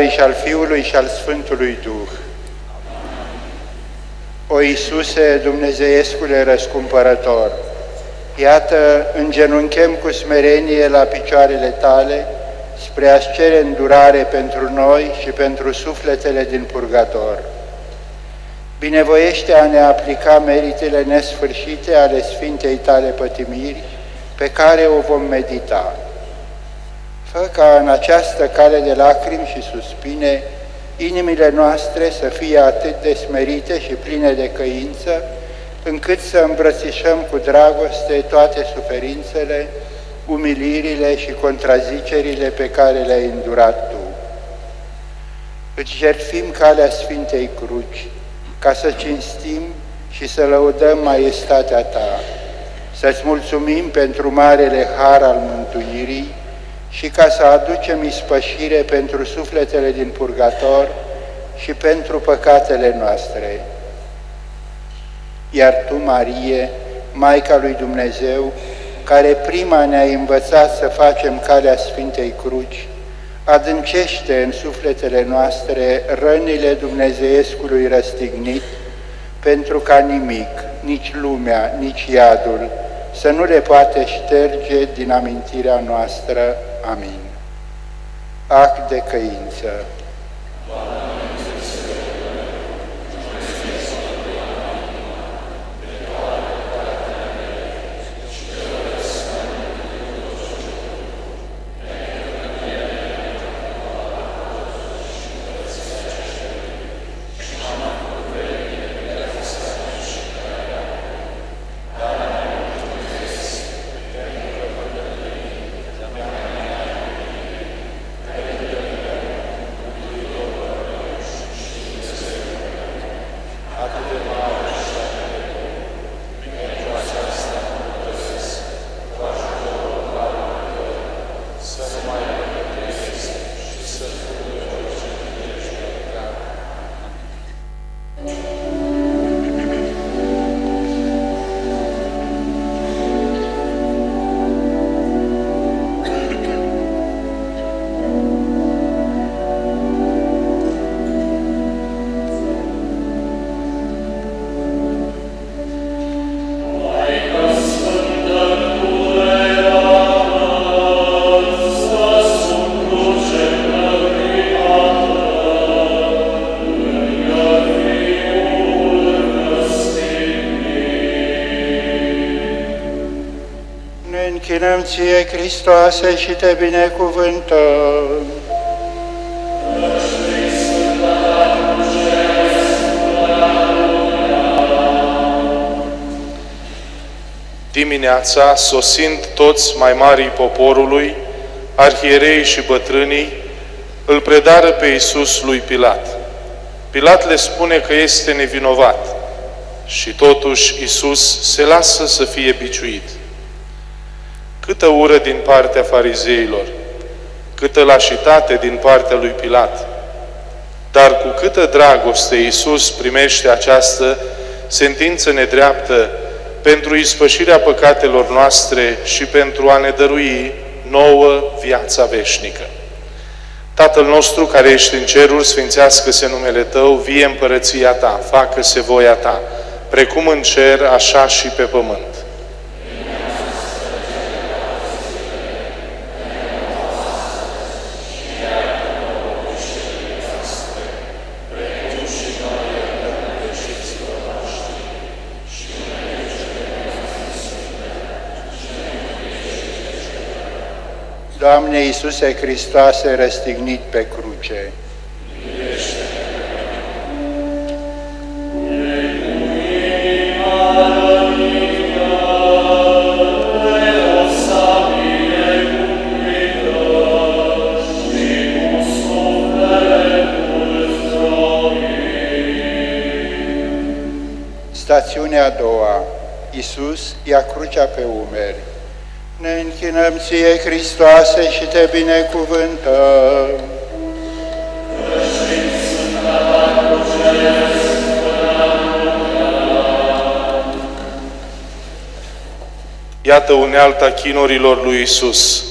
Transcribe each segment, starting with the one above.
numele Tatălui și al Fiului și al Sfântului Duh. O Iisuse, Dumnezeiescule răscumpărător, iată, îngenunchem cu smerenie la picioarele Tale, spre a-ți cere îndurare pentru noi și pentru sufletele din purgator. Binevoiește a ne aplica meritele nesfârșite ale Sfintei Tale pătimiri, pe care o vom medita. Fă ca în această cale de lacrimi și suspine, inimile noastre să fie atât de smerite și pline de căință, încât să îmbrățișăm cu dragoste toate suferințele, umilirile și contrazicerile pe care le-ai îndurat Tu. Îți jertfim calea Sfintei Cruci, ca să cinstim și să lăudăm maestatea Ta, să-ți mulțumim pentru marele har al mântuirii și ca să aducem ispășire pentru sufletele din purgator și pentru păcatele noastre. Iar Tu, Marie, Maica lui Dumnezeu, care prima ne-a învățat să facem calea Sfintei Cruci, adâncește în sufletele noastre rănile Dumnezeiescului răstignit, pentru ca nimic, nici lumea, nici iadul, să nu le poate șterge din amintirea noastră. Amin. Act de căință. Ție, Hristoase, și te binecuvântăm. Dimineața, sosind toți mai marii poporului, arhierei și bătrânii, îl predară pe Iisus lui Pilat. Pilat le spune că este nevinovat și totuși Iisus se lasă să fie biciuit. Câtă ură din partea farizeilor, câtă lașitate din partea lui Pilat, dar cu câtă dragoste Iisus primește această sentință nedreaptă pentru ispășirea păcatelor noastre și pentru a ne dărui nouă viața veșnică. Tatăl nostru care ești în ceruri, sfințească-se numele Tău, vie împărăția Ta, facă-se voia Ta, precum în cer, așa și pe pământ. Doamne Iisuse Hristoase, răstignit pe cruce, Stațiunea a doua. Iisus ia crucea pe umeri. Ne închinăm ție, Hristoase, și te binecuvântăm. Iată unealta chinurilor lui Isus.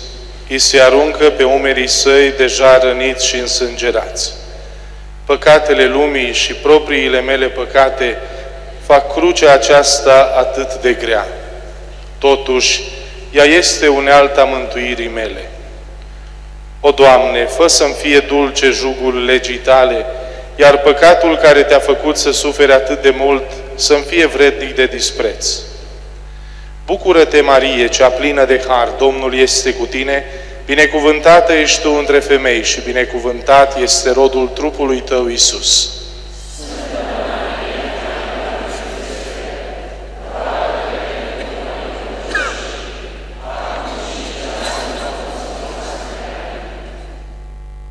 îi se aruncă pe umerii săi deja răniți și însângerați. Păcatele lumii și propriile mele păcate fac crucea aceasta atât de grea. Totuși, ea este unealta mântuirii mele. O, Doamne, fă să-mi fie dulce jugul legii Tale, iar păcatul care te-a făcut să suferi atât de mult să-mi fie vrednic de dispreț. Bucură-te, Marie, cea plină de har, Domnul este cu tine, binecuvântată ești tu între femei și binecuvântat este rodul trupului tău, Isus.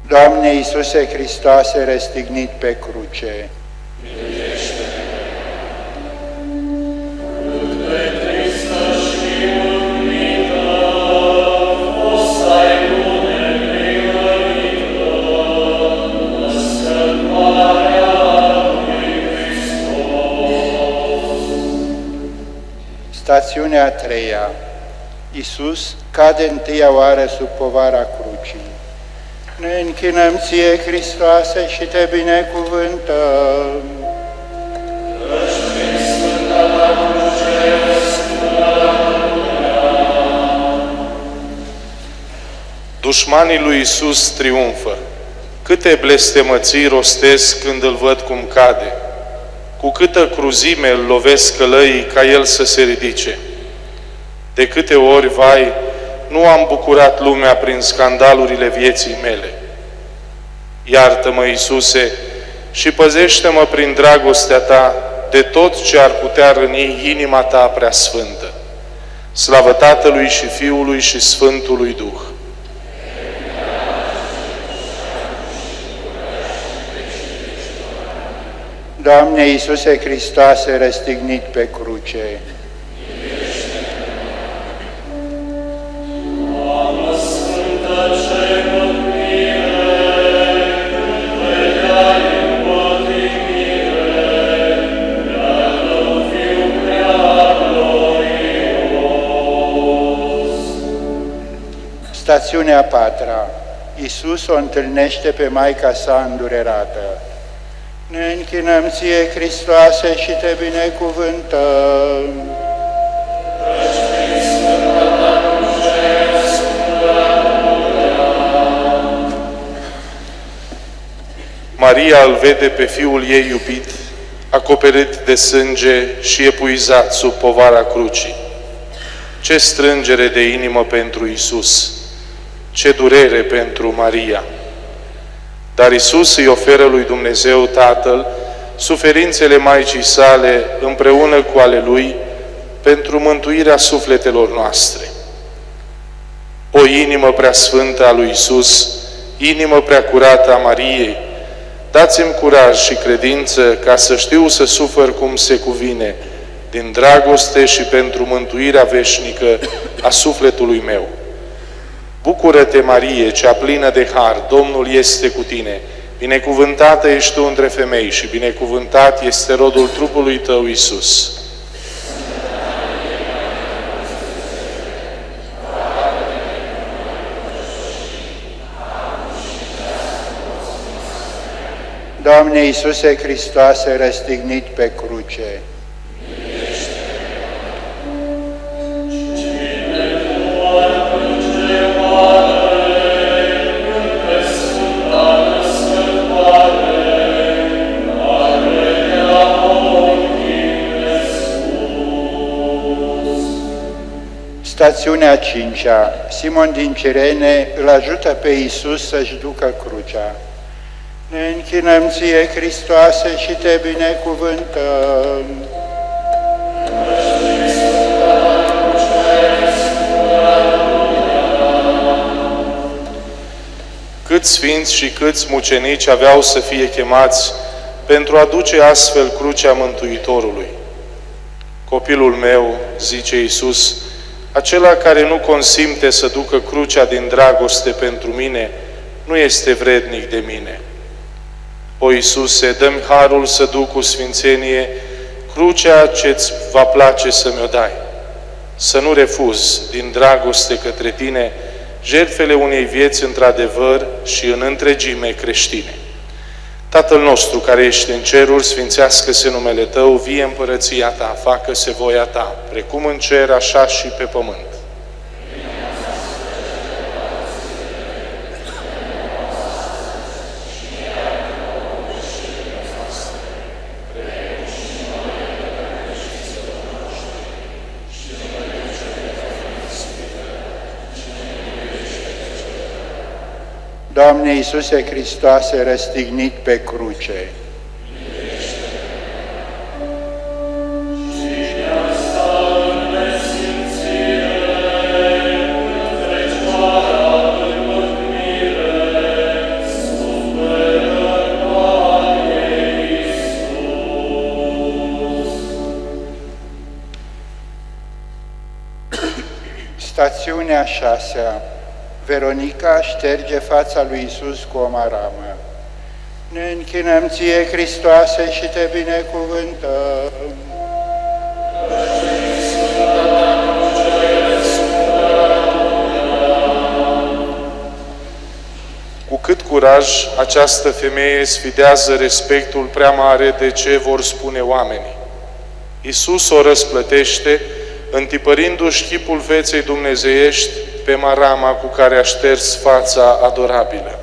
Doamne Iisuse Hristoase, răstignit pe cruce, Stațiunea a treia. Iisus cade întâia oară sub povara crucii. Ne închinăm ție, Hristoase, și te binecuvântăm. Dușmanii lui Isus triumfă. Câte blestemății rostesc când îl văd cum cade. Cu câtă cruzime îl lovesc călăii ca el să se ridice. De câte ori, vai, nu am bucurat lumea prin scandalurile vieții mele. Iartă-mă, Iisuse, și păzește-mă prin dragostea Ta de tot ce ar putea răni inima Ta prea sfântă. Slavă Tatălui și Fiului și Sfântului Duh. Doamne Iisuse Hristoase, răstignit pe cruce, Stațiunea a patra. Iisus o întâlnește pe Maica sa îndurerată. Ne închinăm ție, Hristoase, și te binecuvântăm. Maria îl vede pe fiul ei iubit, acoperit de sânge și epuizat sub povara crucii. Ce strângere de inimă pentru Isus! Ce durere pentru Maria! Dar Isus îi oferă lui Dumnezeu Tatăl suferințele Maicii sale împreună cu ale Lui pentru mântuirea sufletelor noastre. O inimă prea sfântă a lui Isus, inimă prea curată a Mariei, dați-mi curaj și credință ca să știu să sufăr cum se cuvine, din dragoste și pentru mântuirea veșnică a sufletului meu. Bucură-te, Marie, cea plină de har, Domnul este cu tine. Binecuvântată ești tu între femei și binecuvântat este rodul trupului tău, Isus. Doamne Iisuse Hristoase, răstignit pe cruce, Stațiunea 5 -a. Simon din Cirene îl ajută pe Iisus să-și ducă crucea. Ne închinăm ție, Hristoase, și te binecuvântăm. Câți sfinți și câți mucenici aveau să fie chemați pentru a duce astfel crucea Mântuitorului. Copilul meu, zice Iisus, acela care nu consimte să ducă crucea din dragoste pentru mine, nu este vrednic de mine. O, Iisuse, dă-mi harul să duc cu sfințenie crucea ce-ți va place să mi-o dai. Să nu refuz din dragoste către Tine jertfele unei vieți într-adevăr și în întregime creștine. Tatăl nostru care ești în ceruri, sfințească-se numele Tău, vie împărăția Ta, facă-se voia Ta, precum în cer, așa și pe pământ. Doamne Iisuse Hristoase, răstignit pe cruce, Veronica șterge fața lui Isus cu o maramă. Ne închinăm ție, Hristoase, și te binecuvântăm. Cu cât curaj această femeie sfidează respectul prea mare de ce vor spune oamenii. Iisus o răsplătește, întipărindu-și chipul feței dumnezeiești pe marama cu care a șters fața adorabilă.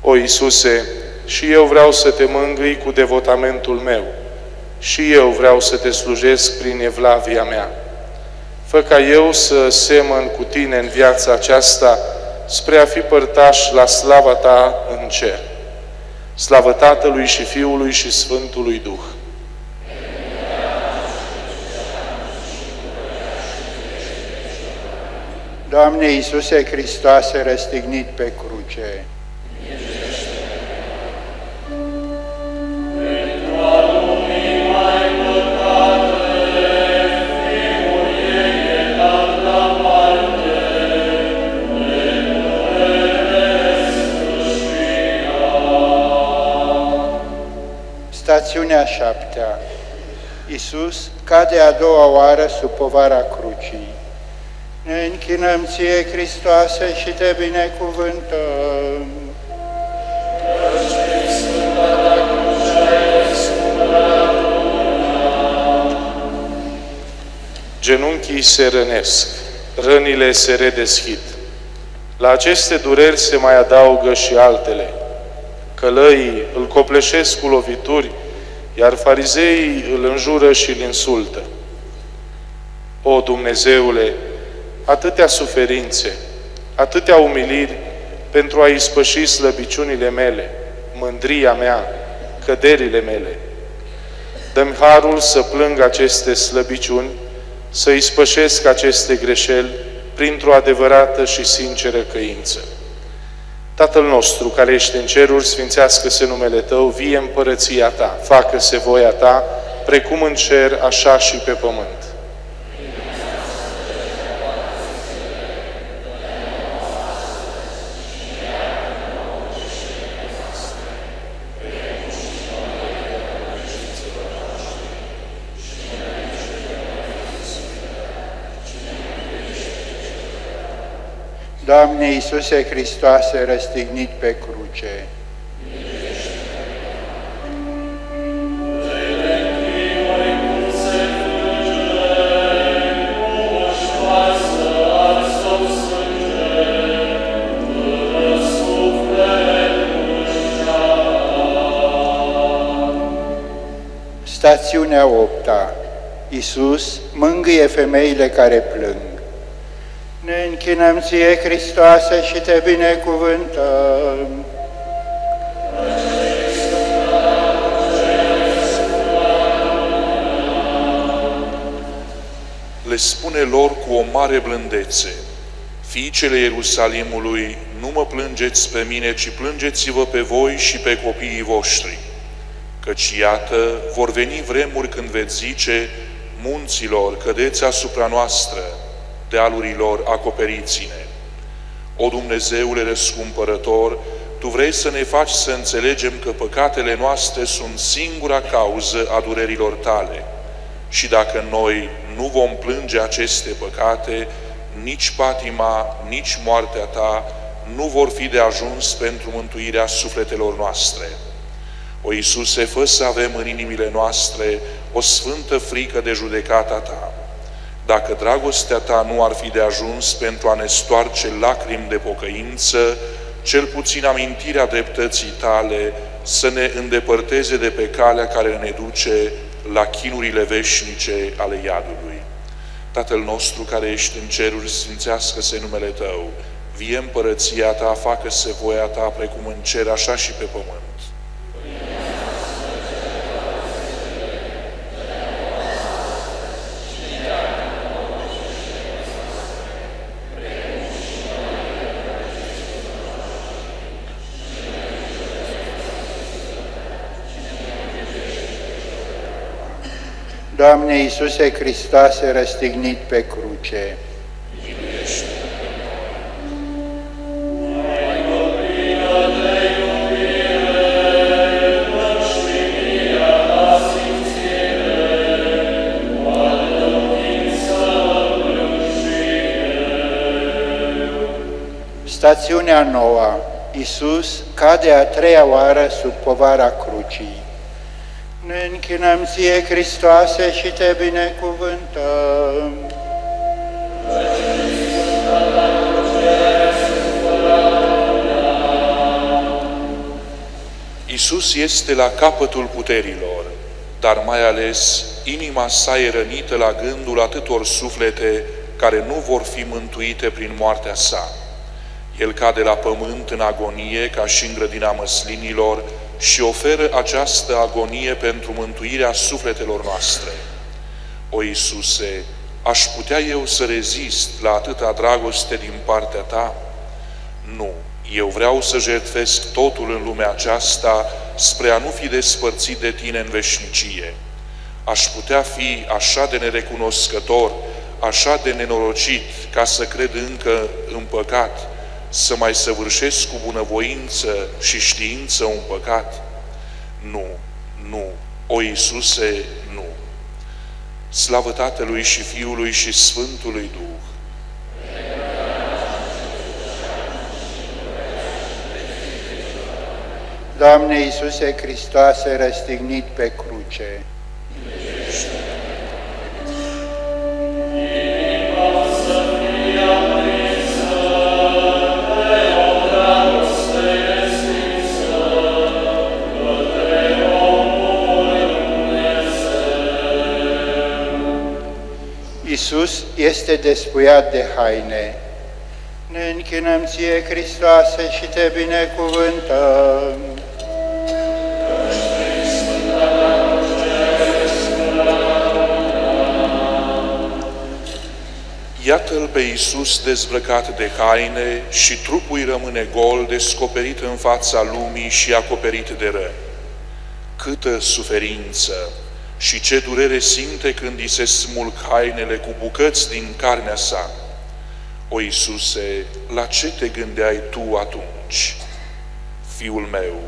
O, Iisuse, și eu vreau să te mângâi cu devotamentul meu. Și eu vreau să te slujesc prin evlavia mea. Fă ca eu să semăn cu tine în viața aceasta spre a fi părtaș la slava ta în cer. Slavă Tatălui și Fiului și Sfântului Duh. Doamne Iisuse Hristoase, răstignit pe cruce, Stațiunea șaptea. Iisus cade a doua oară sub povara crucii. Ne închinăm ție, Hristoase, și te binecuvântăm. Genunchii se rănesc, rănile se redeschid. La aceste dureri se mai adaugă și altele. Călăii îl copleșesc cu lovituri, iar farizeii îl înjură și îl insultă. O, Dumnezeule, atâtea suferințe, atâtea umiliri pentru a ispăși slăbiciunile mele, mândria mea, căderile mele. Dă-mi harul să plâng aceste slăbiciuni, să ispășesc aceste greșeli printr-o adevărată și sinceră căință. Tatăl nostru care ești în ceruri, sfințească-se numele Tău, vie împărăția Ta, facă-se voia Ta, precum în cer, așa și pe pământ. Doamne Iisuse Hristoase, răstignit pe cruce, Stațiunea 8 Iisus mângâie femeile care plâng. Ne închinăm ție, Hristoase, și te binecuvântăm. Le spune lor cu o mare blândețe, Fiicele Ierusalimului, nu mă plângeți pe mine, ci plângeți-vă pe voi și pe copiii voștri. Căci iată, vor veni vremuri când veți zice, munților, cădeți asupra noastră, dealurilor acoperiți-ne. O Dumnezeule răscumpărător, Tu vrei să ne faci să înțelegem că păcatele noastre sunt singura cauză a durerilor Tale. Și dacă noi nu vom plânge aceste păcate, nici patima, nici moartea ta nu vor fi de ajuns pentru mântuirea sufletelor noastre. O Iisuse, fă să avem în inimile noastre o sfântă frică de judecata ta. Dacă dragostea ta nu ar fi de ajuns pentru a ne stoarce lacrimi de pocăință, cel puțin amintirea dreptății tale să ne îndepărteze de pe calea care ne duce la chinurile veșnice ale iadului. Tatăl nostru care ești în ceruri, sfințească-se numele Tău, vie împărăția Ta, facă-se voia Ta, precum în cer, așa și pe pământ. Doamne Iisuse Hristoase răstignit pe cruce, Stațiunea nouă, Iisus cade a treia oară sub povara crucii. Ne închinăm ție, Hristoase, și te binecuvântăm. Isus este la capătul puterilor, dar mai ales inima sa e rănită la gândul atâtor suflete care nu vor fi mântuite prin moartea sa. El cade la pământ în agonie, ca și în grădina măslinilor, și oferă această agonie pentru mântuirea sufletelor noastre. O Iisuse, aș putea eu să rezist la atâta dragoste din partea Ta? Nu, eu vreau să jertfesc totul în lumea aceasta spre a nu fi despărțit de Tine în veșnicie. Aș putea fi așa de nerecunoscător, așa de nenorocit, ca să cred încă în păcat, să mai săvârșesc cu bunăvoință și știință un păcat? Nu, nu, o Iisuse, nu. Slavă Tatălui și Fiului și Sfântului Duh! Doamne Iisuse Hristoase, răstignit pe cruce, Iisus este despuiat de haine. Ne închinăm ție, Hristoase, și te binecuvântăm. Iată-L pe Iisus dezbrăcat de haine și trupul îi rămâne gol, descoperit în fața lumii și acoperit de răni. Câtă suferință! Și ce durere simte când îi se smulg hainele cu bucăți din carnea sa. O, Iisuse, la ce te gândeai tu atunci? Fiul meu,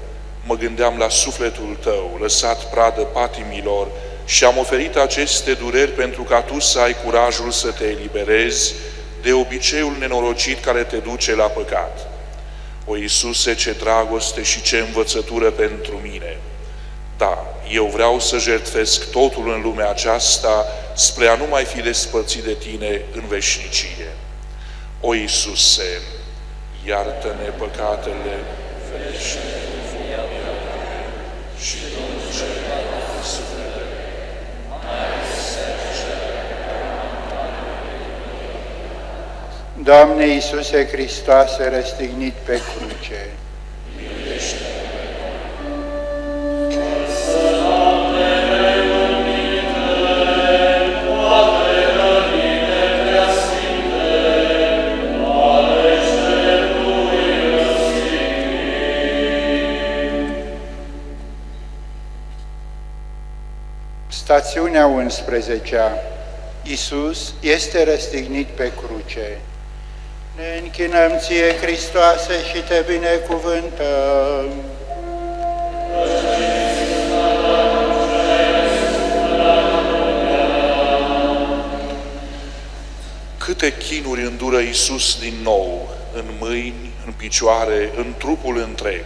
mă gândeam la sufletul tău, lăsat pradă patimilor, și am oferit aceste dureri pentru ca tu să ai curajul să te eliberezi de obiceiul nenorocit care te duce la păcat. O, Iisuse, ce dragoste și ce învățătură pentru mine! Da, eu vreau să jertfesc totul în lumea aceasta spre a nu mai fi despărțit de tine în veșnicie. O Iisuse, iartă-ne păcatele, ferește și duce Doamne Iisuse Hristoase, răstignit pe cruce, Stațiunea 11 -a. Iisus este răstignit pe cruce. Ne închinăm ție, Hristoase, și te binecuvântăm. Cât Câte chinuri îndură Iisus din nou, în mâini, în picioare, în trupul întreg.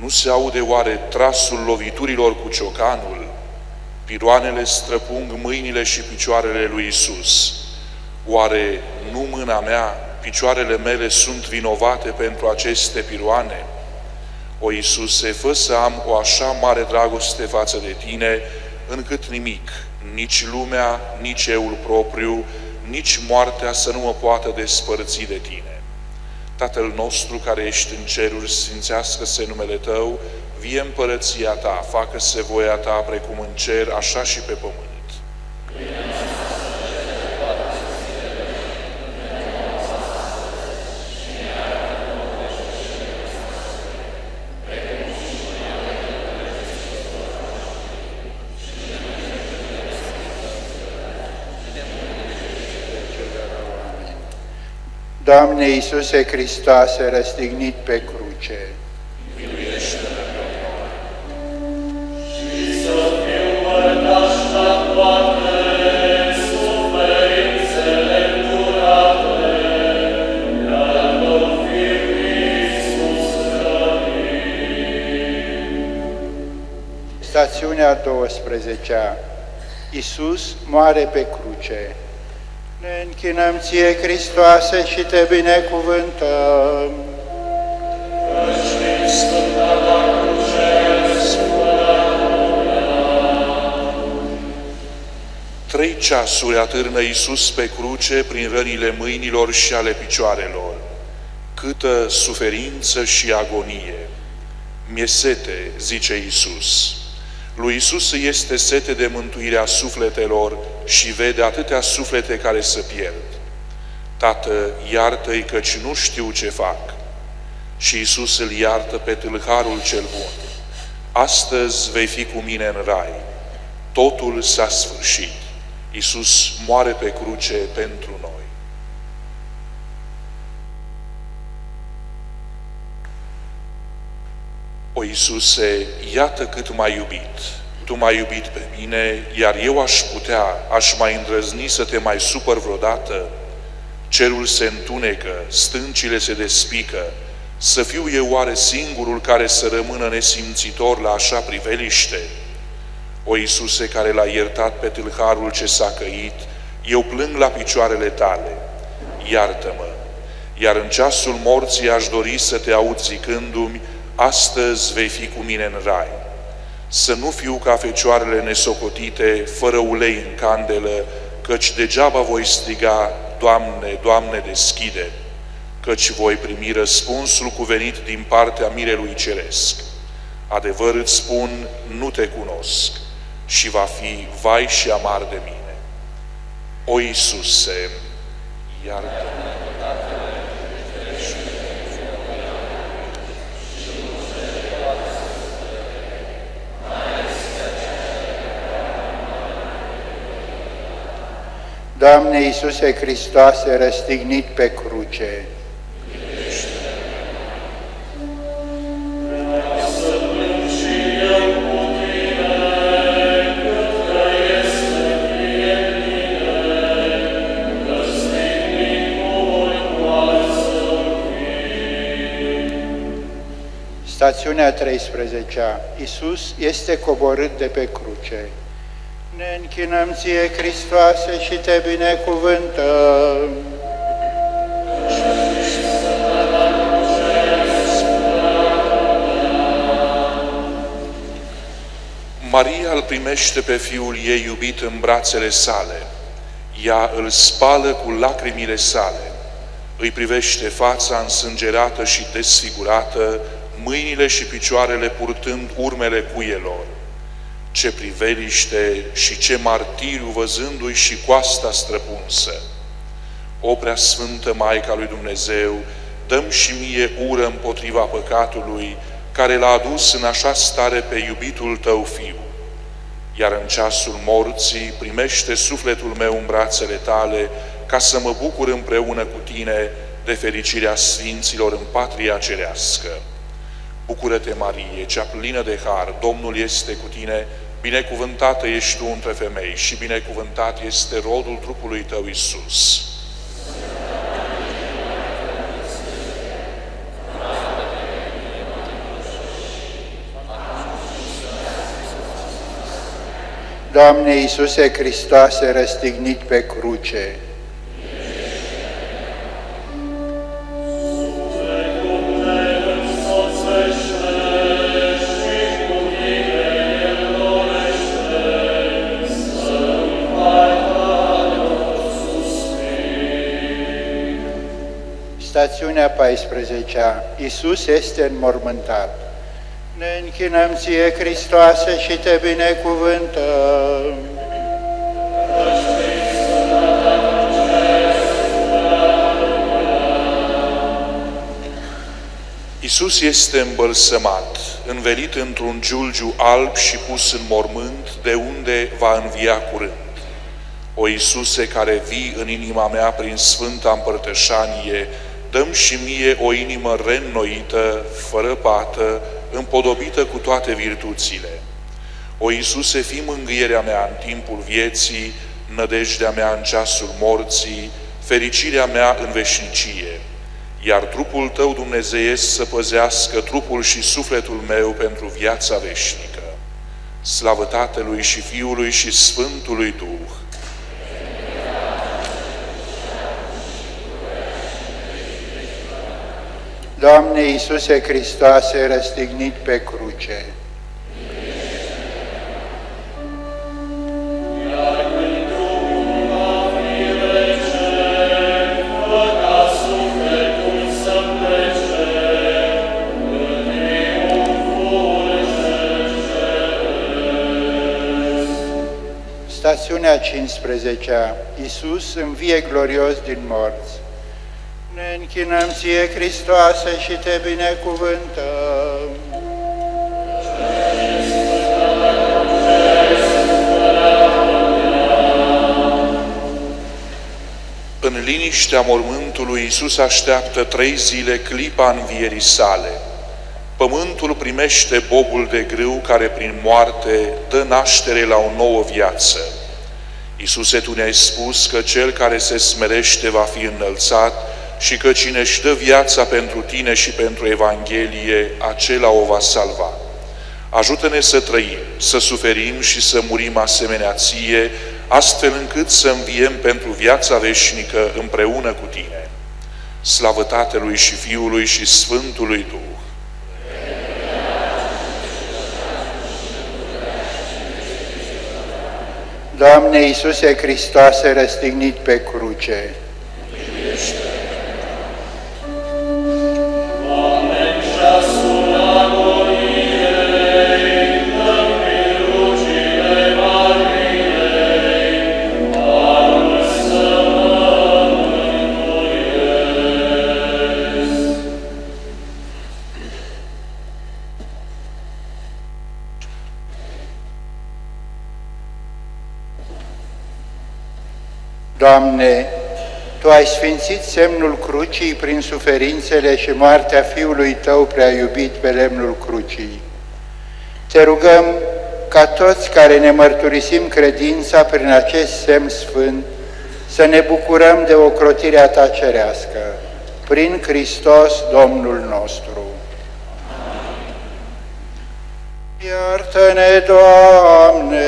Nu se aude oare trasul loviturilor cu ciocanul? Piroanele străpung mâinile și picioarele lui Isus. Oare nu mâna mea, picioarele mele sunt vinovate pentru aceste piroane? O, Iisuse, fă să am o așa mare dragoste față de Tine, încât nimic, nici lumea, nici eul propriu, nici moartea să nu mă poată despărți de Tine. Tatăl nostru care ești în ceruri, sfințească-se numele Tău, vie împărăția Ta, facă-se voia Ta precum în cer, așa și pe pământ. Doamne Iisuse Hristoase, răstignit pe cruce, Stațiunea 12-a Iisus moare pe cruce. Ne închinăm ție, Hristoase, și te binecuvântăm. Trei ceasuri atârnă Iisus pe cruce prin rănile mâinilor și ale picioarelor. Câtă suferință și agonie! Mi-e sete, zice Iisus. Lui Iisus este sete de mântuirea sufletelor și vede atâtea suflete care se pierd. Tată, iartă-i căci nu știu ce fac. Și Iisus îl iartă pe tâlharul cel bun. Astăzi vei fi cu mine în rai. Totul s-a sfârșit. Iisus moare pe cruce pentru noi. O, Iisuse, iată cât m-ai iubit. Tu m-ai iubit pe mine, iar eu aș putea, aș mai îndrăzni să te mai supăr vreodată. Cerul se întunecă, stâncile se despică, să fiu eu oare singurul care să rămână nesimțitor la așa priveliște? O, Iisuse, care l-a iertat pe tâlharul ce s-a căit, eu plâng la picioarele tale. Iartă-mă! Iar în ceasul morții aș dori să te aud zicându-mi, astăzi vei fi cu mine în rai. Să nu fiu ca fecioarele nesocotite, fără ulei în candelă, căci degeaba voi striga, Doamne, Doamne, deschide, căci voi primi răspunsul cuvenit din partea mirelui ceresc. Adevăr îți spun, nu te cunosc și va fi vai și amar de mine. O Iisuse, iartă-mă! Doamne Iisuse Hristoase, răstignit pe cruce, Stațiunea 13-a. Iisus este coborât de pe cruce. Ne închinăm ție, Hristoase, și te binecuvântăm. Maria îl primește pe fiul ei iubit în brațele sale. Ea îl spală cu lacrimile sale. Îi privește fața însângerată și desfigurată, mâinile și picioarele purtând urmele cuielor ce priveliște și ce martiriu văzându-i și coasta străpunsă. O prea sfântă Maica lui Dumnezeu, dăm și mie ură împotriva păcatului, care l-a adus în așa stare pe iubitul tău fiu. Iar în ceasul morții primește sufletul meu în brațele tale, ca să mă bucur împreună cu tine de fericirea Sfinților în patria cerească. Bucură-te, Marie, cea plină de har, Domnul este cu tine, Binecuvântată ești tu între femei și binecuvântat este rodul trupului tău, Isus. Doamne Iisuse Hristoase, răstignit pe cruce, Stațiunea 14-a. Iisus este înmormântat. Ne închinăm ție, Hristoase, și te binecuvântăm. Isus este îmbălsămat, învelit într-un giulgiu alb și pus în mormânt, de unde va învia curând. O Iisuse care vii în inima mea prin Sfânta Împărtășanie, dăm și mie o inimă reînnoită, fără pată, împodobită cu toate virtuțile. O Iisuse, fi mângâierea mea în timpul vieții, nădejdea mea în ceasul morții, fericirea mea în veșnicie, iar trupul Tău, Dumnezeiesc, să păzească trupul și sufletul meu pentru viața veșnică. Slavă Tatălui și Fiului și Sfântului Duh, Doamne Iisuse Hristoase, răstignit pe cruce, Stațiunea 15-a. Iisus învie glorios din morți. Ne închinăm ție, Hristoase, și te binecuvântăm. În liniștea mormântului Iisus așteaptă trei zile clipa învierii sale. Pământul primește bobul de grâu care prin moarte dă naștere la o nouă viață. Iisuse, Tu ne-ai spus că cel care se smerește va fi înălțat și că cine își dă viața pentru Tine și pentru Evanghelie, acela o va salva. Ajută-ne să trăim, să suferim și să murim asemenea Ție, astfel încât să înviem pentru viața veșnică împreună cu Tine. Slavă Tatălui și Fiului și Sfântului Duh! Doamne Iisuse Hristoase, răstignit pe cruce, Doamne, Tu ai sfințit semnul crucii prin suferințele și moartea Fiului Tău prea iubit pe lemnul crucii. Te rugăm ca toți care ne mărturisim credința prin acest semn sfânt, să ne bucurăm de ocrotirea Ta cerească, prin Hristos Domnul nostru. Iartă-ne, Doamne,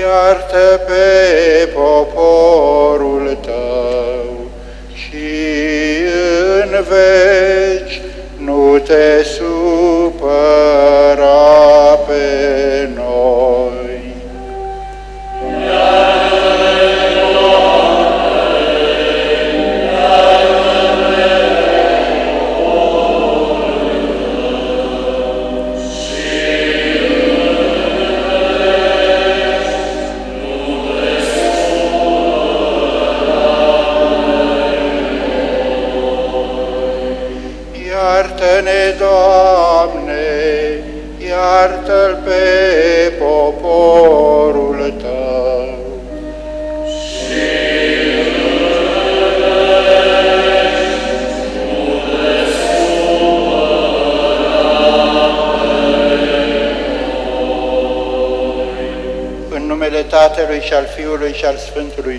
iartă pe poporul Tău și în veci nu te supăra și al Sfântului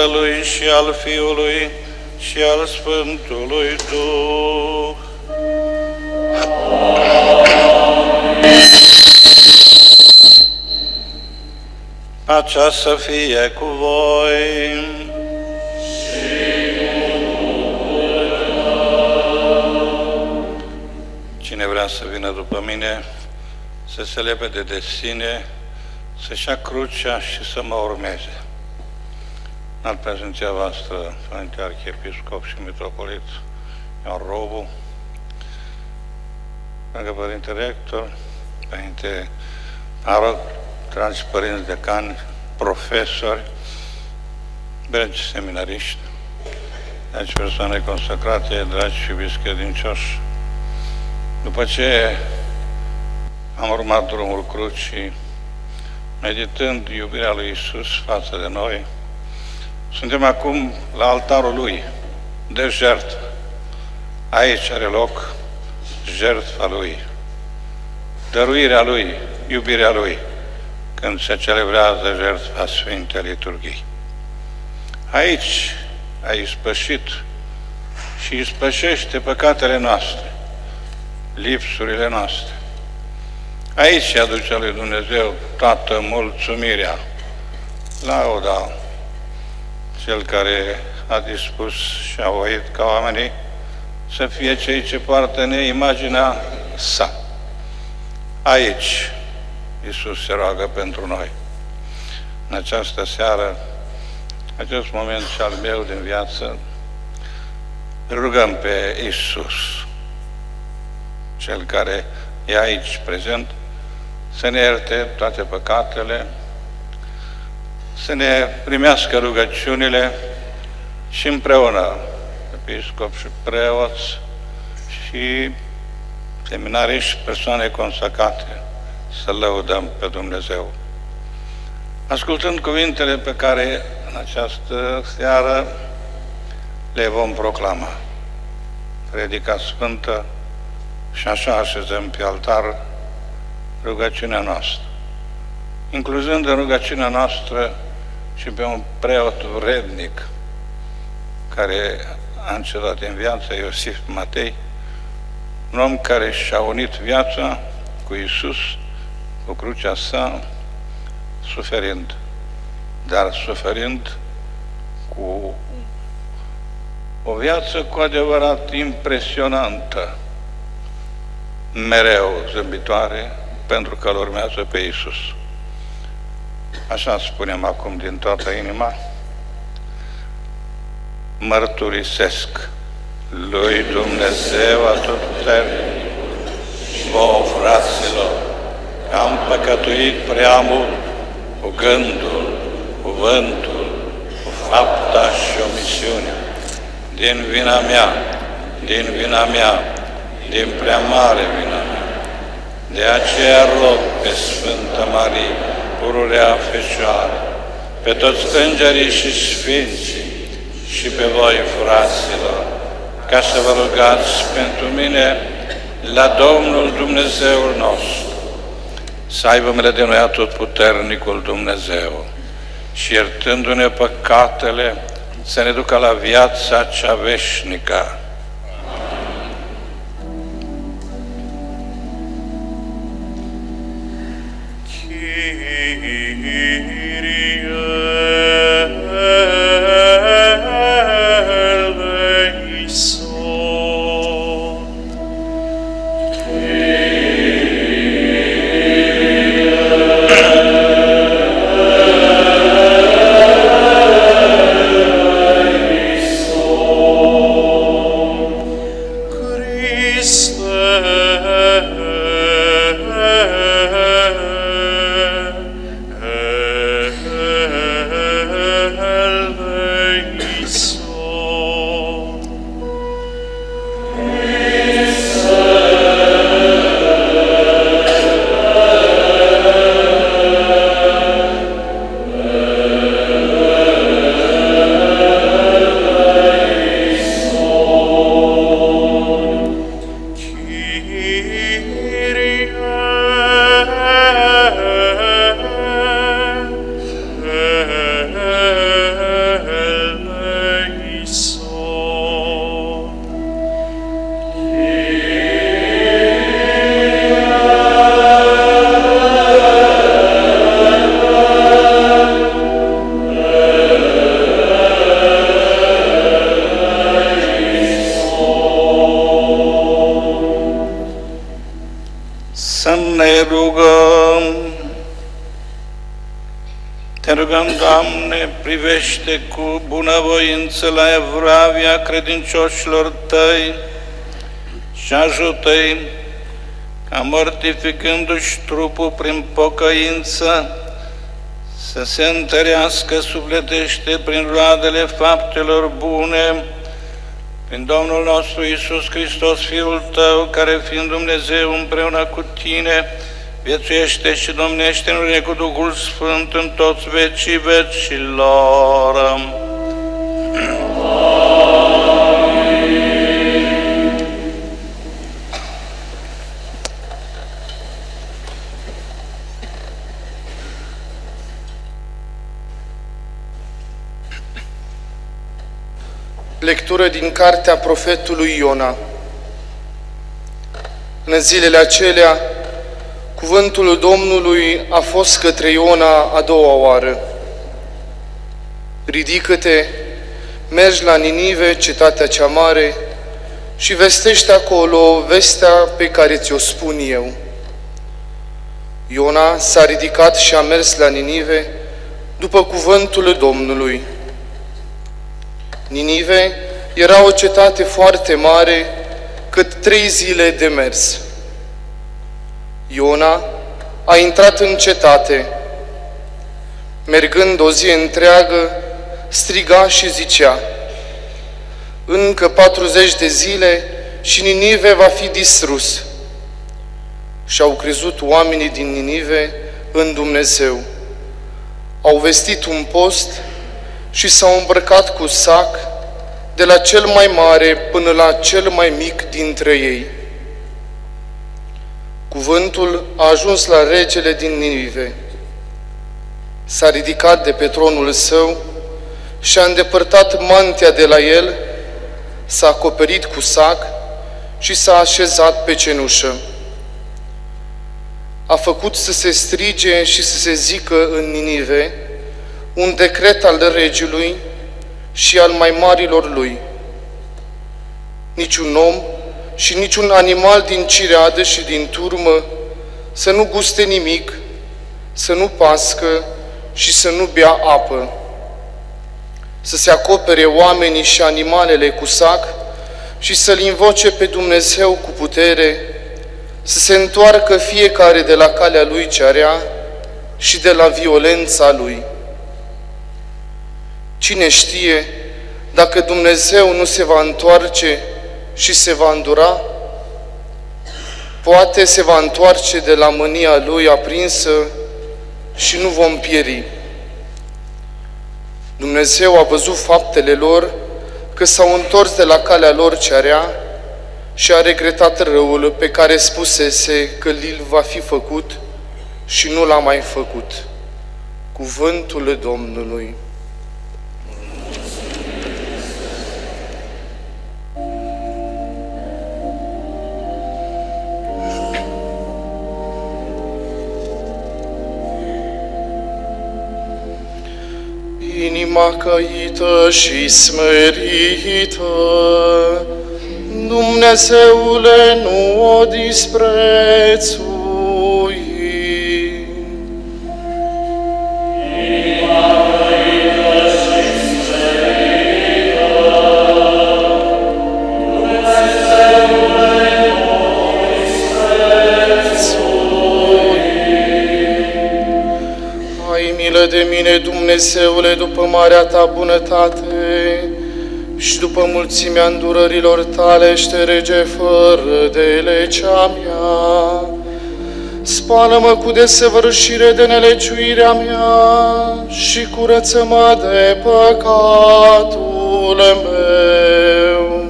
Tatălui și al Fiului și al Sfântului Duh. Pacea să fie cu voi. Cine vrea să vină după mine, să se lepede de sine, să-și ia crucea și să mă urmeze. În prezenția voastră, Părinte Arhiepiscop și Mitropolit Ion Robu, lângă Părinte Rector, Părinte Aroc, dragi părinți decani, profesori, dragi seminariști, dragi persoane consacrate, dragi și biscredincioși. După ce am urmat drumul crucii, meditând iubirea lui Isus față de noi, suntem acum la altarul Lui, de jertfă. Aici are loc jertfa Lui, dăruirea Lui, iubirea Lui, când se celebrează jertfa Sfintei Liturghii. Aici a ispășit și ispășește păcatele noastre, lipsurile noastre. Aici aduce lui Dumnezeu toată mulțumirea, lauda, cel care a dispus și a voit ca oamenii să fie cei ce poartă în imaginea sa. Aici Iisus se roagă pentru noi. În această seară, acest moment și al meu din viață, rugăm pe Iisus, cel care e aici prezent, să ne ierte toate păcatele, să ne primească rugăciunile și împreună, episcop și preoți și seminarii și persoane consacrate, să lăudăm pe Dumnezeu. Ascultând cuvintele pe care în această seară le vom proclama. Predica Sfântă și așa așezăm pe altar rugăciunea noastră. Incluzând în rugăciunea noastră și pe un preot vrednic care a încetat în viață, Iosif Matei, un om care și-a unit viața cu Isus, cu crucea sa, suferind, dar suferind cu o viață cu adevărat impresionantă, mereu zâmbitoare, pentru că îl urmează pe Isus. Așa spunem acum din toată inima, mărturisesc lui Dumnezeu atotputernic. Și vouă, fraților, că am păcătuit prea mult cu gândul, cuvântul, cu fapta și omisiunea, din vina mea, din vina mea, din prea mare vina mea. De aceea rog pe Sfântă Marie, pururea Fecioară, pe toți îngerii și sfinții și pe voi, fraților, ca să vă rugați pentru mine la Domnul Dumnezeul nostru, să aibă mele de noi atotputernicul Dumnezeu și iertându-ne păcatele, să ne ducă la viața cea veșnică bunăvoință la evravia credincioșilor Tăi și ajută-i ca mortificându-și trupul prin pocăință, să se întărească sufletește prin roadele faptelor bune, prin Domnul nostru Isus Hristos, Fiul Tău, care fiind Dumnezeu împreună cu Tine, viețuiește și domnește în cu Duhul Sfânt în toți vecii vecilor. Lectură din cartea profetului Iona. În zilele acelea, cuvântul Domnului a fost către Iona a doua oară. Ridică-te, mergi la Ninive, cetatea cea mare, și vestește acolo vestea pe care ți-o spun eu. Iona s-a ridicat și a mers la Ninive după cuvântul Domnului. Ninive era o cetate foarte mare, cât trei zile de mers. Iona a intrat în cetate. Mergând o zi întreagă, striga și zicea, Încă 40 de zile și Ninive va fi distrus. Și au crezut oamenii din Ninive în Dumnezeu. Au vestit un post și s-au îmbrăcat cu sac de la cel mai mare până la cel mai mic dintre ei. Cuvântul a ajuns la regele din Ninive. S-a ridicat de pe tronul său și a îndepărtat mantia de la el, s-a acoperit cu sac și s-a așezat pe cenușă. A făcut să se strige și să se zică în Ninive un decret al regiului și al mai marilor lui. Niciun om și niciun animal din cireadă și din turmă să nu guste nimic, să nu pască și să nu bea apă. Să se acopere oamenii și animalele cu sac și să-L invoce pe Dumnezeu cu putere, să se întoarcă fiecare de la calea lui cearea și de la violența lui. Cine știe dacă Dumnezeu nu se va întoarce și se va îndura? Poate se va întoarce de la mânia Lui aprinsă și nu vom pieri. Dumnezeu a văzut faptele lor, că s-au întors de la calea lor cearea și a regretat răul pe care spusese că li va fi făcut și nu l-a mai făcut. Cuvântul Domnului. Inima căită și smerită, Dumnezeule nu o disprețui. De mine, Dumnezeule, după marea ta bunătate și după mulțimea îndurărilor tale, șterege fără de legea mea. Spală-mă cu desăvârșire de neleciuirea mea și curăță-mă de păcatul meu.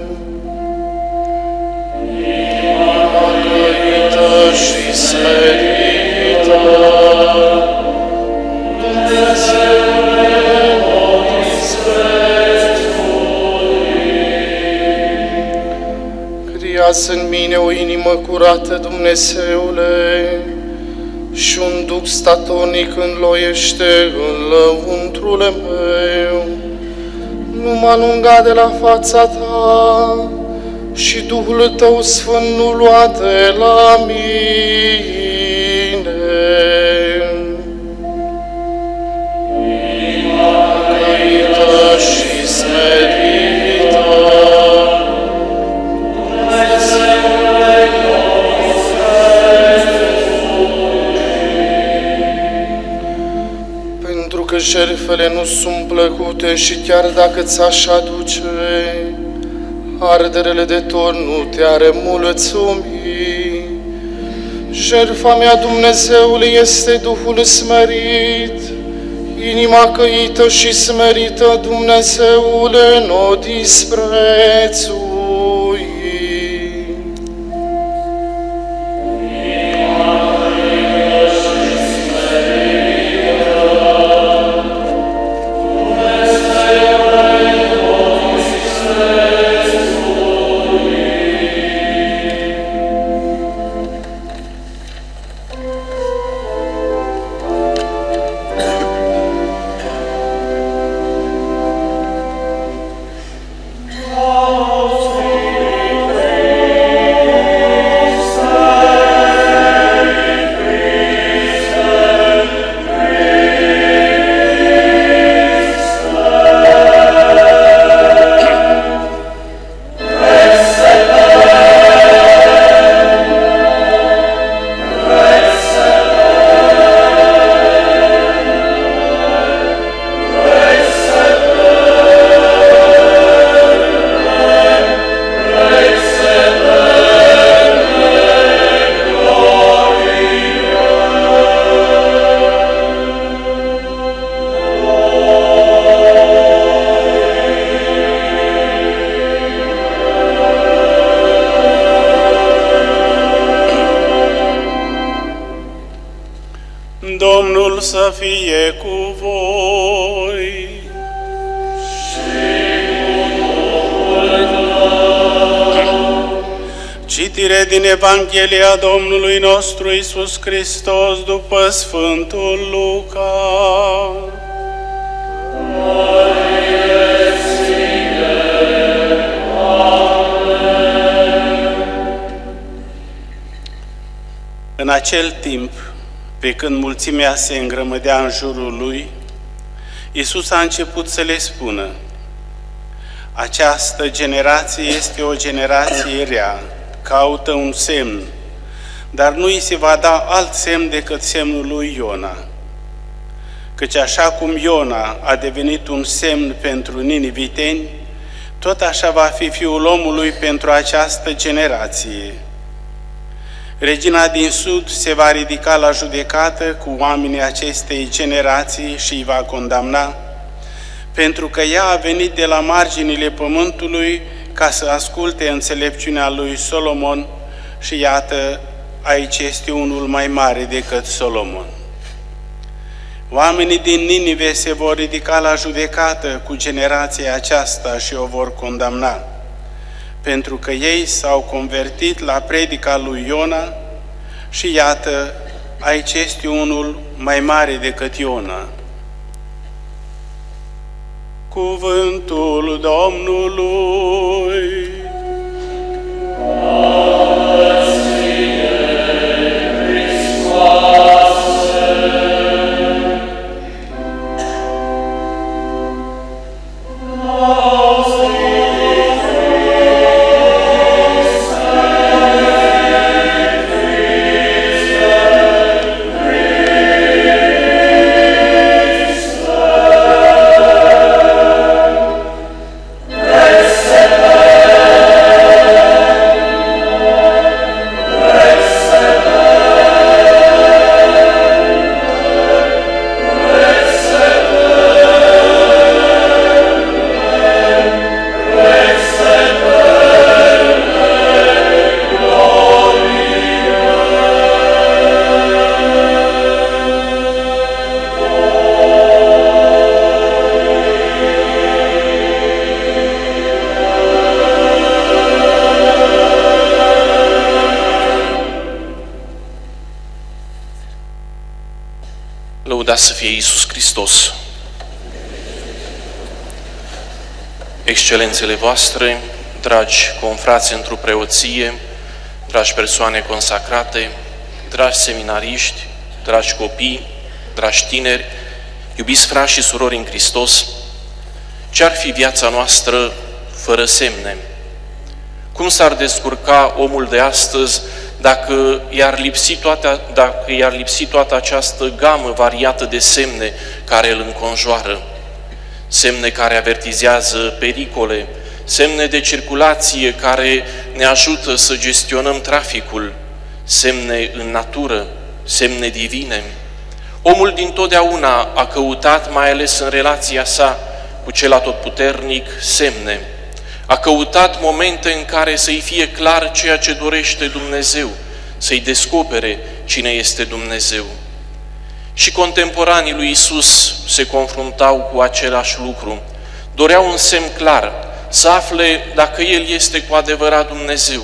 Inima și smerită, Creează în mine o inimă curată, Dumnezeule, și un duc statornic înloiește în lăuntrul meu. Nu mă alunga de la fața ta și Duhul tău sfânt nu lua de la mine. Jertfele nu sunt plăcute și chiar dacă ți-aș aduce arderele de tot nu te-ar mulțumi. Jertfa mea, Dumnezeule, este Duhul smerit, inima căită și smerită, Dumnezeule, nu disprețui. Din Evanghelia Domnului nostru Isus Hristos după Sfântul Luca. În acel timp, pe când mulțimea se îngrămădea în jurul lui, Iisus a început să le spună, această generație este o generație rea, caută un semn, dar nu îi se va da alt semn decât semnul lui Iona. Căci așa cum Iona a devenit un semn pentru niniviteni, tot așa va fi Fiul omului pentru această generație. Regina din Sud se va ridica la judecată cu oamenii acestei generații și îi va condamna, pentru că ea a venit de la marginile pământului ca să asculte înțelepciunea lui Solomon și iată, aici este unul mai mare decât Solomon. Oamenii din Ninive se vor ridica la judecată cu generația aceasta și o vor condamna pentru că ei s-au convertit la predica lui Iona și iată, aici este unul mai mare decât Iona. Cuvântul Domnului. Lăudați să fie Iisus Hristos. Excelențele voastre, dragi confrați într-o preoție, dragi persoane consacrate, dragi seminariști, dragi copii, dragi tineri, iubiți frați și surori în Hristos, ce-ar fi viața noastră fără semne? Cum s-ar descurca omul de astăzi dacă i-ar lipsi toată, dacă i-ar lipsi toată această gamă variată de semne care îl înconjoară, semne care avertizează pericole, semne de circulație care ne ajută să gestionăm traficul, semne în natură, semne divine. Omul din totdeauna a căutat, mai ales în relația sa cu cel atotputernic, semne. A căutat momente în care să-i fie clar ceea ce dorește Dumnezeu, să-i descopere cine este Dumnezeu. Și contemporanii lui Isus se confruntau cu același lucru. Doreau un semn clar, să afle dacă El este cu adevărat Dumnezeu.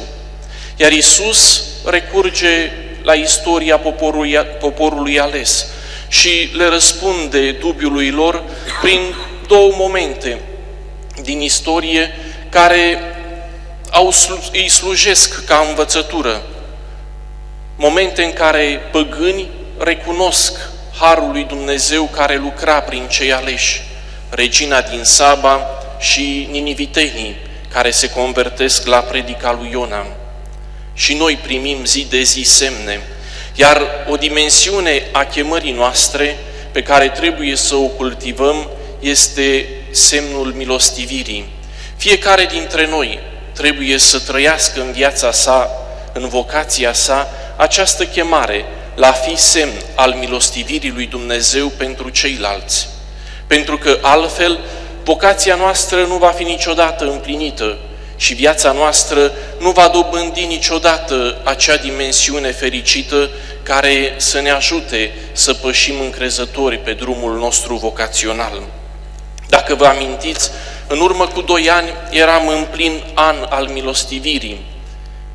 Iar Isus recurge la istoria poporului, poporului ales și le răspunde dubiului lor prin două momente din istorie care au, îi slujesc ca învățătură. Momente în care păgâni recunosc Harul lui Dumnezeu care lucra prin cei aleși, regina din Saba și ninivitenii care se convertesc la predica lui Iona. Și noi primim zi de zi semne, iar o dimensiune a chemării noastre pe care trebuie să o cultivăm este semnul milostivirii. Fiecare dintre noi trebuie să trăiască în viața sa, în vocația sa, această chemare la a fi semn al milostivirii lui Dumnezeu pentru ceilalți. Pentru că altfel vocația noastră nu va fi niciodată împlinită și viața noastră nu va dobândi niciodată acea dimensiune fericită care să ne ajute să pășim încrezători pe drumul nostru vocațional. Dacă vă amintiți, în urmă cu doi ani eram în plin an al milostivirii.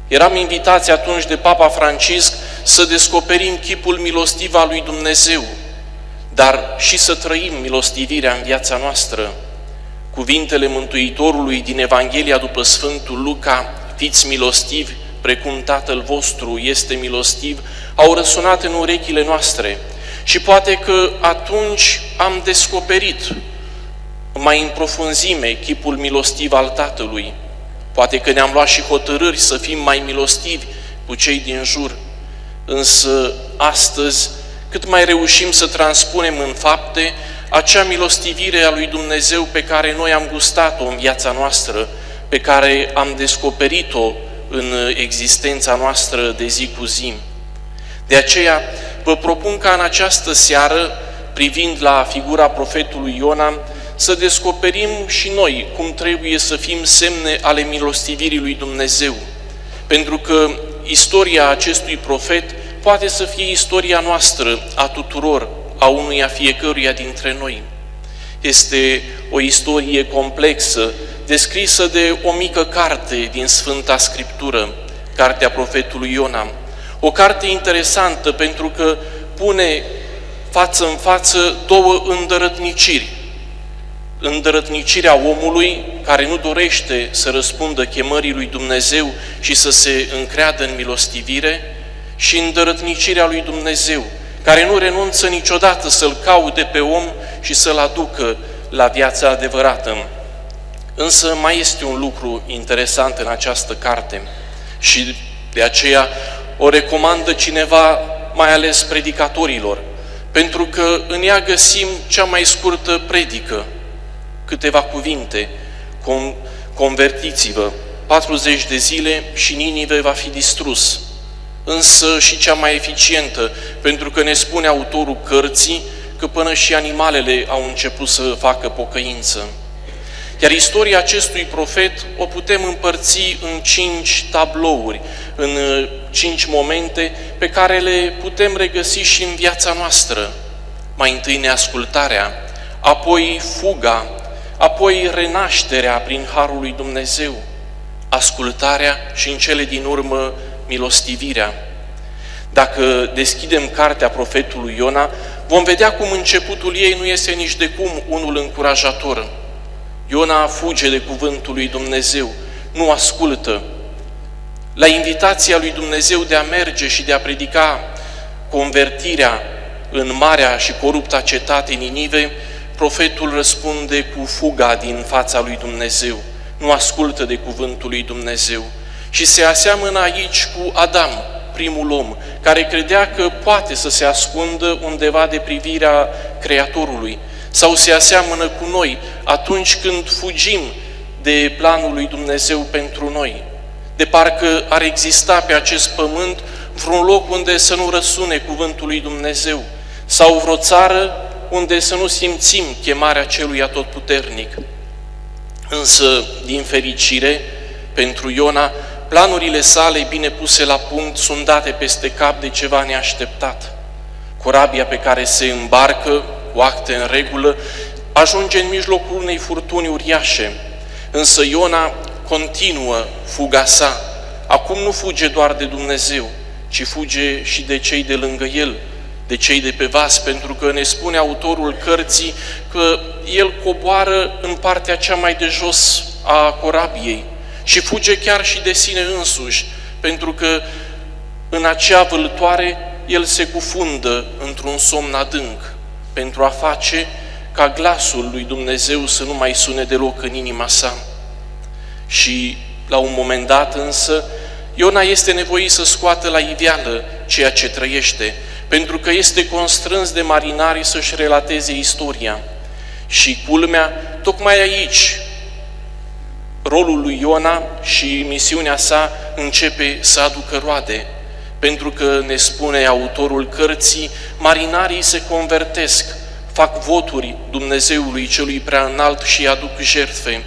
Eram invitați atunci de Papa Francisc să descoperim chipul milostiv al lui Dumnezeu, dar și să trăim milostivirea în viața noastră. Cuvintele Mântuitorului din Evanghelia după Sfântul Luca, fiți milostivi, precum Tatăl vostru este milostiv, au răsunat în urechile noastre. Și poate că atunci am descoperit mai în profunzime chipul milostiv al Tatălui. Poate că ne-am luat și hotărâri să fim mai milostivi cu cei din jur. Însă astăzi, cât mai reușim să transpunem în fapte acea milostivire a lui Dumnezeu pe care noi am gustat-o în viața noastră, pe care am descoperit-o în existența noastră de zi cu zi. De aceea vă propun ca în această seară, privind la figura profetului Iona, să descoperim și noi cum trebuie să fim semne ale milostivirii lui Dumnezeu. Pentru că istoria acestui profet poate să fie istoria noastră, a tuturor, a unuia fiecăruia dintre noi. Este o istorie complexă, descrisă de o mică carte din Sfânta Scriptură, cartea profetului Iona. O carte interesantă pentru că pune față în față două îndărătniciri. Îndărătnicirea omului care nu dorește să răspundă chemării lui Dumnezeu și să se încreadă în milostivire și îndărătnicirea lui Dumnezeu, care nu renunță niciodată să-L caute pe om și să-L aducă la viața adevărată. Însă mai este un lucru interesant în această carte și de aceea o recomandă cineva, mai ales predicatorilor, pentru că în ea găsim cea mai scurtă predică, câteva cuvinte, convertiți-vă, 40 de zile și Ninive va fi distrus. Însă și cea mai eficientă, pentru că ne spune autorul cărții că până și animalele au început să facă pocăință. Iar istoria acestui profet o putem împărți în cinci tablouri, în uh, cinci momente pe care le putem regăsi și în viața noastră. Mai întâi neascultarea, apoi fuga, apoi renașterea prin Harul lui Dumnezeu, ascultarea și în cele din urmă milostivirea. Dacă deschidem cartea profetului Iona, vom vedea cum începutul ei nu este nici de cum unul încurajator. Iona fuge de cuvântul lui Dumnezeu, nu ascultă. La invitația lui Dumnezeu de a merge și de a predica convertirea în marea și corupta cetate Ninive, profetul răspunde cu fuga din fața lui Dumnezeu, nu ascultă de cuvântul lui Dumnezeu. Și se aseamănă aici cu Adam, primul om, care credea că poate să se ascundă undeva de privirea Creatorului, sau se aseamănă cu noi atunci când fugim de planul lui Dumnezeu pentru noi. De parcă ar exista pe acest pământ vreun loc unde să nu răsune cuvântul lui Dumnezeu, sau vreo țară unde să nu simțim chemarea celui atotputernic. Însă, din fericire, pentru Iona, planurile sale bine puse la punct sunt date peste cap de ceva neașteptat. Corabia pe care se îmbarcă, cu acte în regulă, ajunge în mijlocul unei furtuni uriașe, însă Iona continuă fuga sa. Acum nu fuge doar de Dumnezeu, ci fuge și de cei de lângă el, de cei de pe vas, pentru că ne spune autorul cărții că el coboară în partea cea mai de jos a corabiei și fuge chiar și de sine însuși, pentru că în acea vâltoare el se cufundă într-un somn adânc pentru a face ca glasul lui Dumnezeu să nu mai sune deloc în inima sa. Și la un moment dat însă, Iona este nevoit să scoată la iveală ceea ce trăiește, pentru că este constrâns de marinari să-și relateze istoria. Și culmea, tocmai aici, rolul lui Iona și misiunea sa începe să aducă roade, pentru că ne spune autorul cărții, marinarii se convertesc, fac voturi Dumnezeului celui prea înalt și aduc jertfe,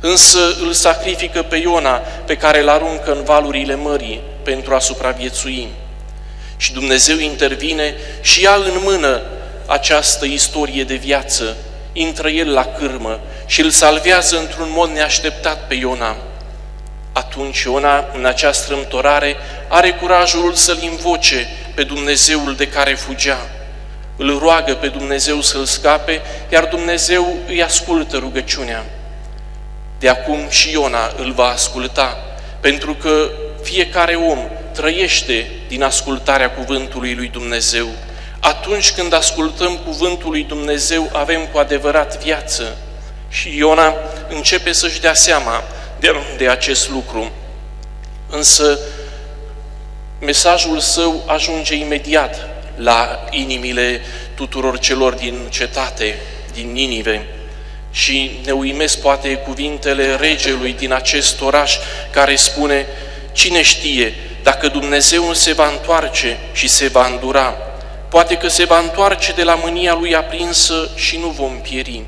însă îl sacrifică pe Iona pe care îl aruncă în valurile mării pentru a supraviețui. Și Dumnezeu intervine și ia în mână această istorie de viață, intră el la cârmă și îl salvează într-un mod neașteptat pe Iona. Atunci Iona, în acea strâmtorare, are curajul să-L invoce pe Dumnezeul de care fugea. Îl roagă pe Dumnezeu să-l scape, iar Dumnezeu îi ascultă rugăciunea. De acum și Iona îl va asculta, pentru că fiecare om trăiește din ascultarea cuvântului lui Dumnezeu. Atunci când ascultăm cuvântul lui Dumnezeu, avem cu adevărat viață. Și Iona începe să-și dea seama de, de acest lucru. Însă mesajul său ajunge imediat la inimile tuturor celor din cetate, din Ninive. Și ne uimesc poate cuvintele regelui din acest oraș care spune, cine știe dacă Dumnezeu se va întoarce și se va îndura, poate că se va întoarce de la mânia lui aprinsă și nu vom pieri.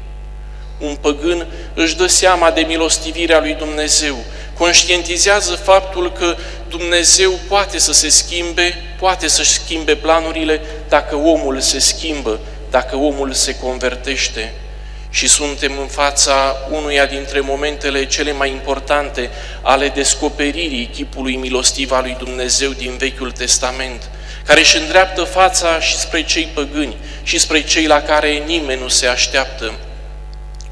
Un păgân își dă seama de milostivirea lui Dumnezeu, conștientizează faptul că Dumnezeu poate să se schimbe, poate să-și schimbe planurile dacă omul se schimbă, dacă omul se convertește. Și suntem în fața unuia dintre momentele cele mai importante ale descoperirii chipului milostiv al lui Dumnezeu din Vechiul Testament, care își îndreaptă fața și spre cei păgâni și spre cei la care nimeni nu se așteaptă.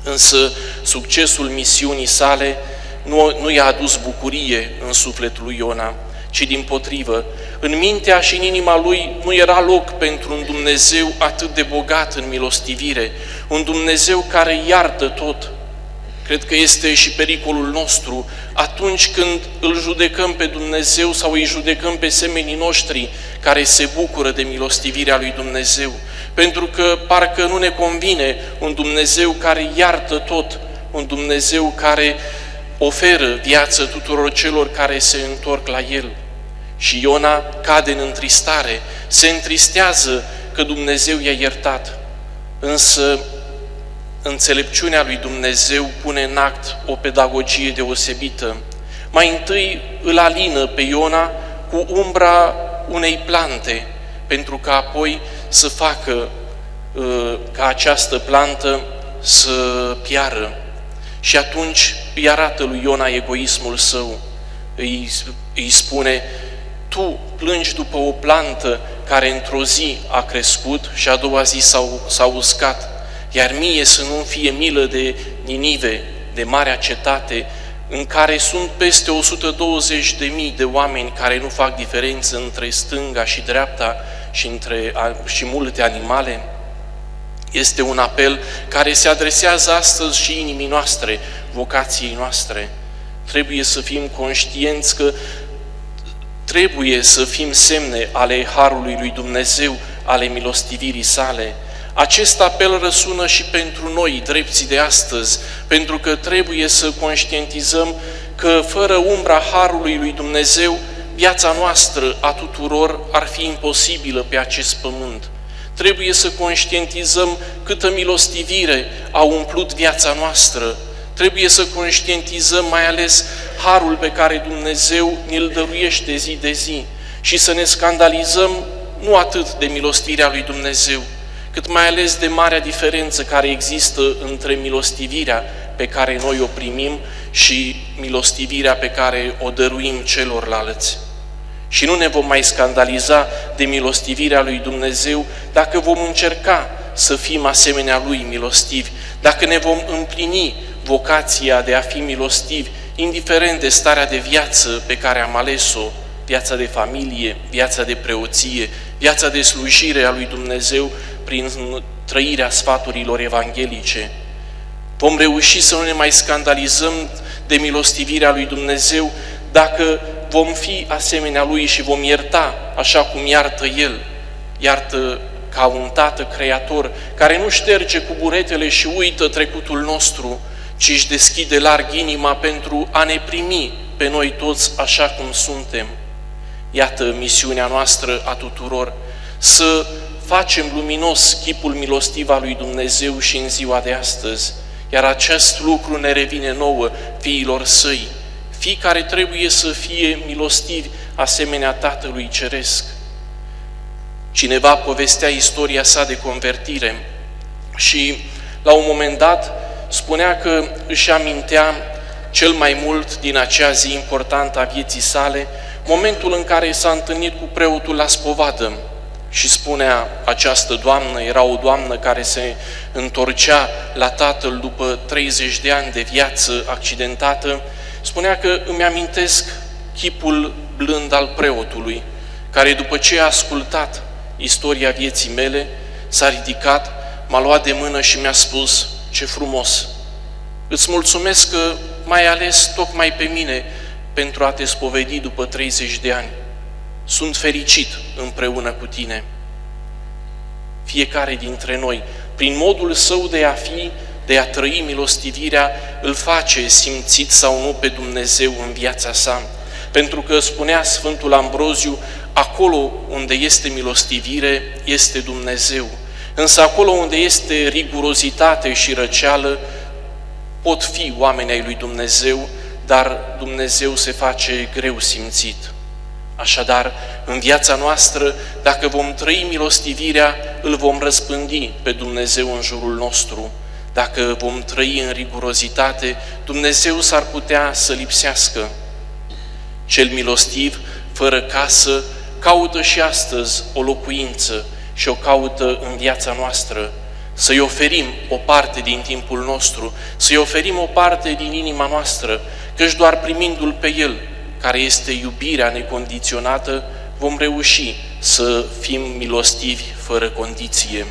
Însă succesul misiunii sale nu, nu i-a adus bucurie în sufletul lui Iona, ci din potrivă, în mintea și în inima lui nu era loc pentru un Dumnezeu atât de bogat în milostivire, un Dumnezeu care iartă tot. Cred că este și pericolul nostru atunci când îl judecăm pe Dumnezeu sau îi judecăm pe semenii noștri care se bucură de milostivirea lui Dumnezeu. Pentru că parcă nu ne convine un Dumnezeu care iartă tot, un Dumnezeu care oferă viață tuturor celor care se întorc la El. Și Iona cade în întristare, se întristează că Dumnezeu i-a iertat. Însă înțelepciunea lui Dumnezeu pune în act o pedagogie deosebită. Mai întâi îl alină pe Iona cu umbra unei plante, pentru că apoi să facă uh, ca această plantă să piară. Și atunci îi arată lui Iona egoismul său. Îi, îi spune, tu plângi după o plantă care într-o zi a crescut și a doua zi s-a uscat, iar mie să nu fie milă de Ninive, de marea cetate, în care sunt peste 120 de mii de oameni care nu fac diferență între stânga și dreapta și, între, și multe animale, este un apel care se adresează astăzi și inimii noastre, vocației noastre. Trebuie să fim conștienți că trebuie să fim semne ale Harului lui Dumnezeu, ale milostivirii sale. Acest apel răsună și pentru noi, drepții de astăzi, pentru că trebuie să conștientizăm că fără umbra Harului lui Dumnezeu, viața noastră a tuturor ar fi imposibilă pe acest pământ. Trebuie să conștientizăm câtă milostivire a umplut viața noastră. Trebuie să conștientizăm mai ales harul pe care Dumnezeu ne-l dăruiește zi de zi și să ne scandalizăm nu atât de milostivirea lui Dumnezeu, cât mai ales de marea diferență care există între milostivirea pe care noi o primim și milostivirea pe care o dăruim celorlalți. Și nu ne vom mai scandaliza de milostivirea lui Dumnezeu dacă vom încerca să fim asemenea lui milostivi, dacă ne vom împlini vocația de a fi milostivi, indiferent de starea de viață pe care am ales-o, viața de familie, viața de preoție, viața de slujire a lui Dumnezeu prin trăirea sfaturilor evanghelice. Vom reuși să nu ne mai scandalizăm de milostivirea lui Dumnezeu dacă vom fi asemenea Lui și vom ierta așa cum iartă El, iartă ca un tată creator care nu șterge cu buretele și uită trecutul nostru, ci își deschide larg inima pentru a ne primi pe noi toți așa cum suntem. Iată misiunea noastră a tuturor, să facem luminos chipul milostiv al lui Dumnezeu și în ziua de astăzi, iar acest lucru ne revine nouă, fiilor săi, fii care trebuie să fie milostivi asemenea Tatălui Ceresc. Cineva povestea istoria sa de convertire și la un moment dat spunea că își amintea cel mai mult din acea zi importantă a vieții sale, momentul în care s-a întâlnit cu preotul la spovadă și spunea această doamnă, era o doamnă care se întorcea la tatăl după 30 de ani de viață accidentată, spunea că îmi amintesc chipul blând al preotului, care după ce a ascultat istoria vieții mele, s-a ridicat, m-a luat de mână și mi-a spus, ce frumos, îți mulțumesc că mai ales tocmai pe mine pentru a te spovedi după 30 de ani. Sunt fericit împreună cu tine. Fiecare dintre noi, prin modul său de a fi, de a trăi milostivirea, îl face simțit sau nu pe Dumnezeu în viața sa. Pentru că spunea Sfântul Ambroziu, acolo unde este milostivire, este Dumnezeu. Însă acolo unde este rigurozitate și răceală, pot fi oameni ai lui Dumnezeu, dar Dumnezeu se face greu simțit. Așadar, în viața noastră, dacă vom trăi milostivirea, îl vom răspândi pe Dumnezeu în jurul nostru. Dacă vom trăi în rigurozitate, Dumnezeu s-ar putea să lipsească. Cel milostiv, fără casă, caută și astăzi o locuință și o caută în viața noastră. Să-i oferim o parte din timpul nostru, să-i oferim o parte din inima noastră, căci doar primindu-L pe El, care este iubirea necondiționată, vom reuși să fim milostivi fără condiție.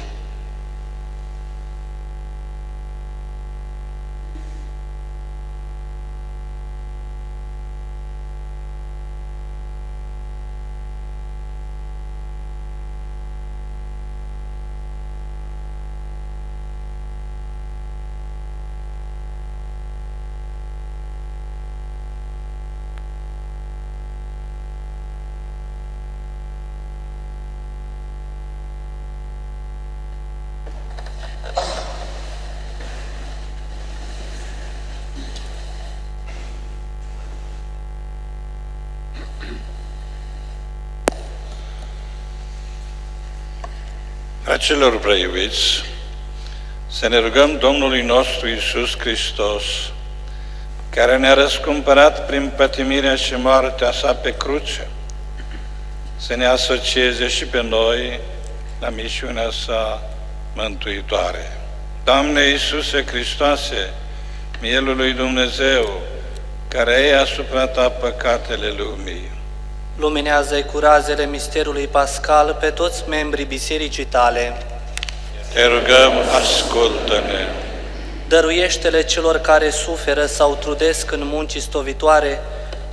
Celor preiubiți, să ne rugăm Domnului nostru Iisus Hristos, care ne-a răscumpărat prin pătimirea și moartea sa pe cruce, să ne asocieze și pe noi la misiunea sa mântuitoare. Doamne Iisuse Hristoase, Mielul lui Dumnezeu, care ai asupra ta păcatele lumii, Luminează-i cu razele misterului pascal pe toți membrii bisericii tale. Te rugăm, ascultă-ne! Dăruiește-le celor care suferă sau trudesc în munci stovitoare,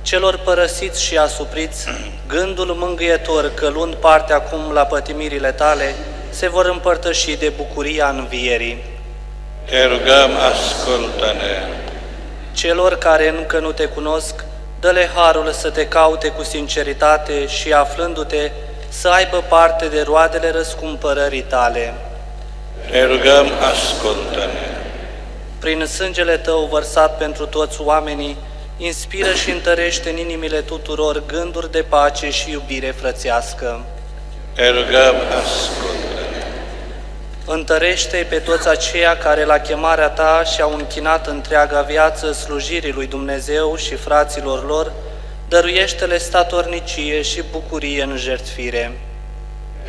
celor părăsiți și asupriți, gândul mângâietor că luând parte acum la pătimirile tale, se vor împărtăși de bucuria învierii. Te rugăm, ascultă-ne. Celor care încă nu te cunosc, dă-le harul să te caute cu sinceritate și aflându-te, să aibă parte de roadele răscumpărării tale. Te rugăm, ascultă-ne. Prin sângele tău vărsat pentru toți oamenii, inspiră și întărește în inimile tuturor gânduri de pace și iubire frățească. Te rugăm, ascultă-ne. Întărește pe toți aceia care la chemarea ta și-au închinat întreaga viață slujirii lui Dumnezeu și fraților lor, dăruiește-le statornicie și bucurie în jertfire.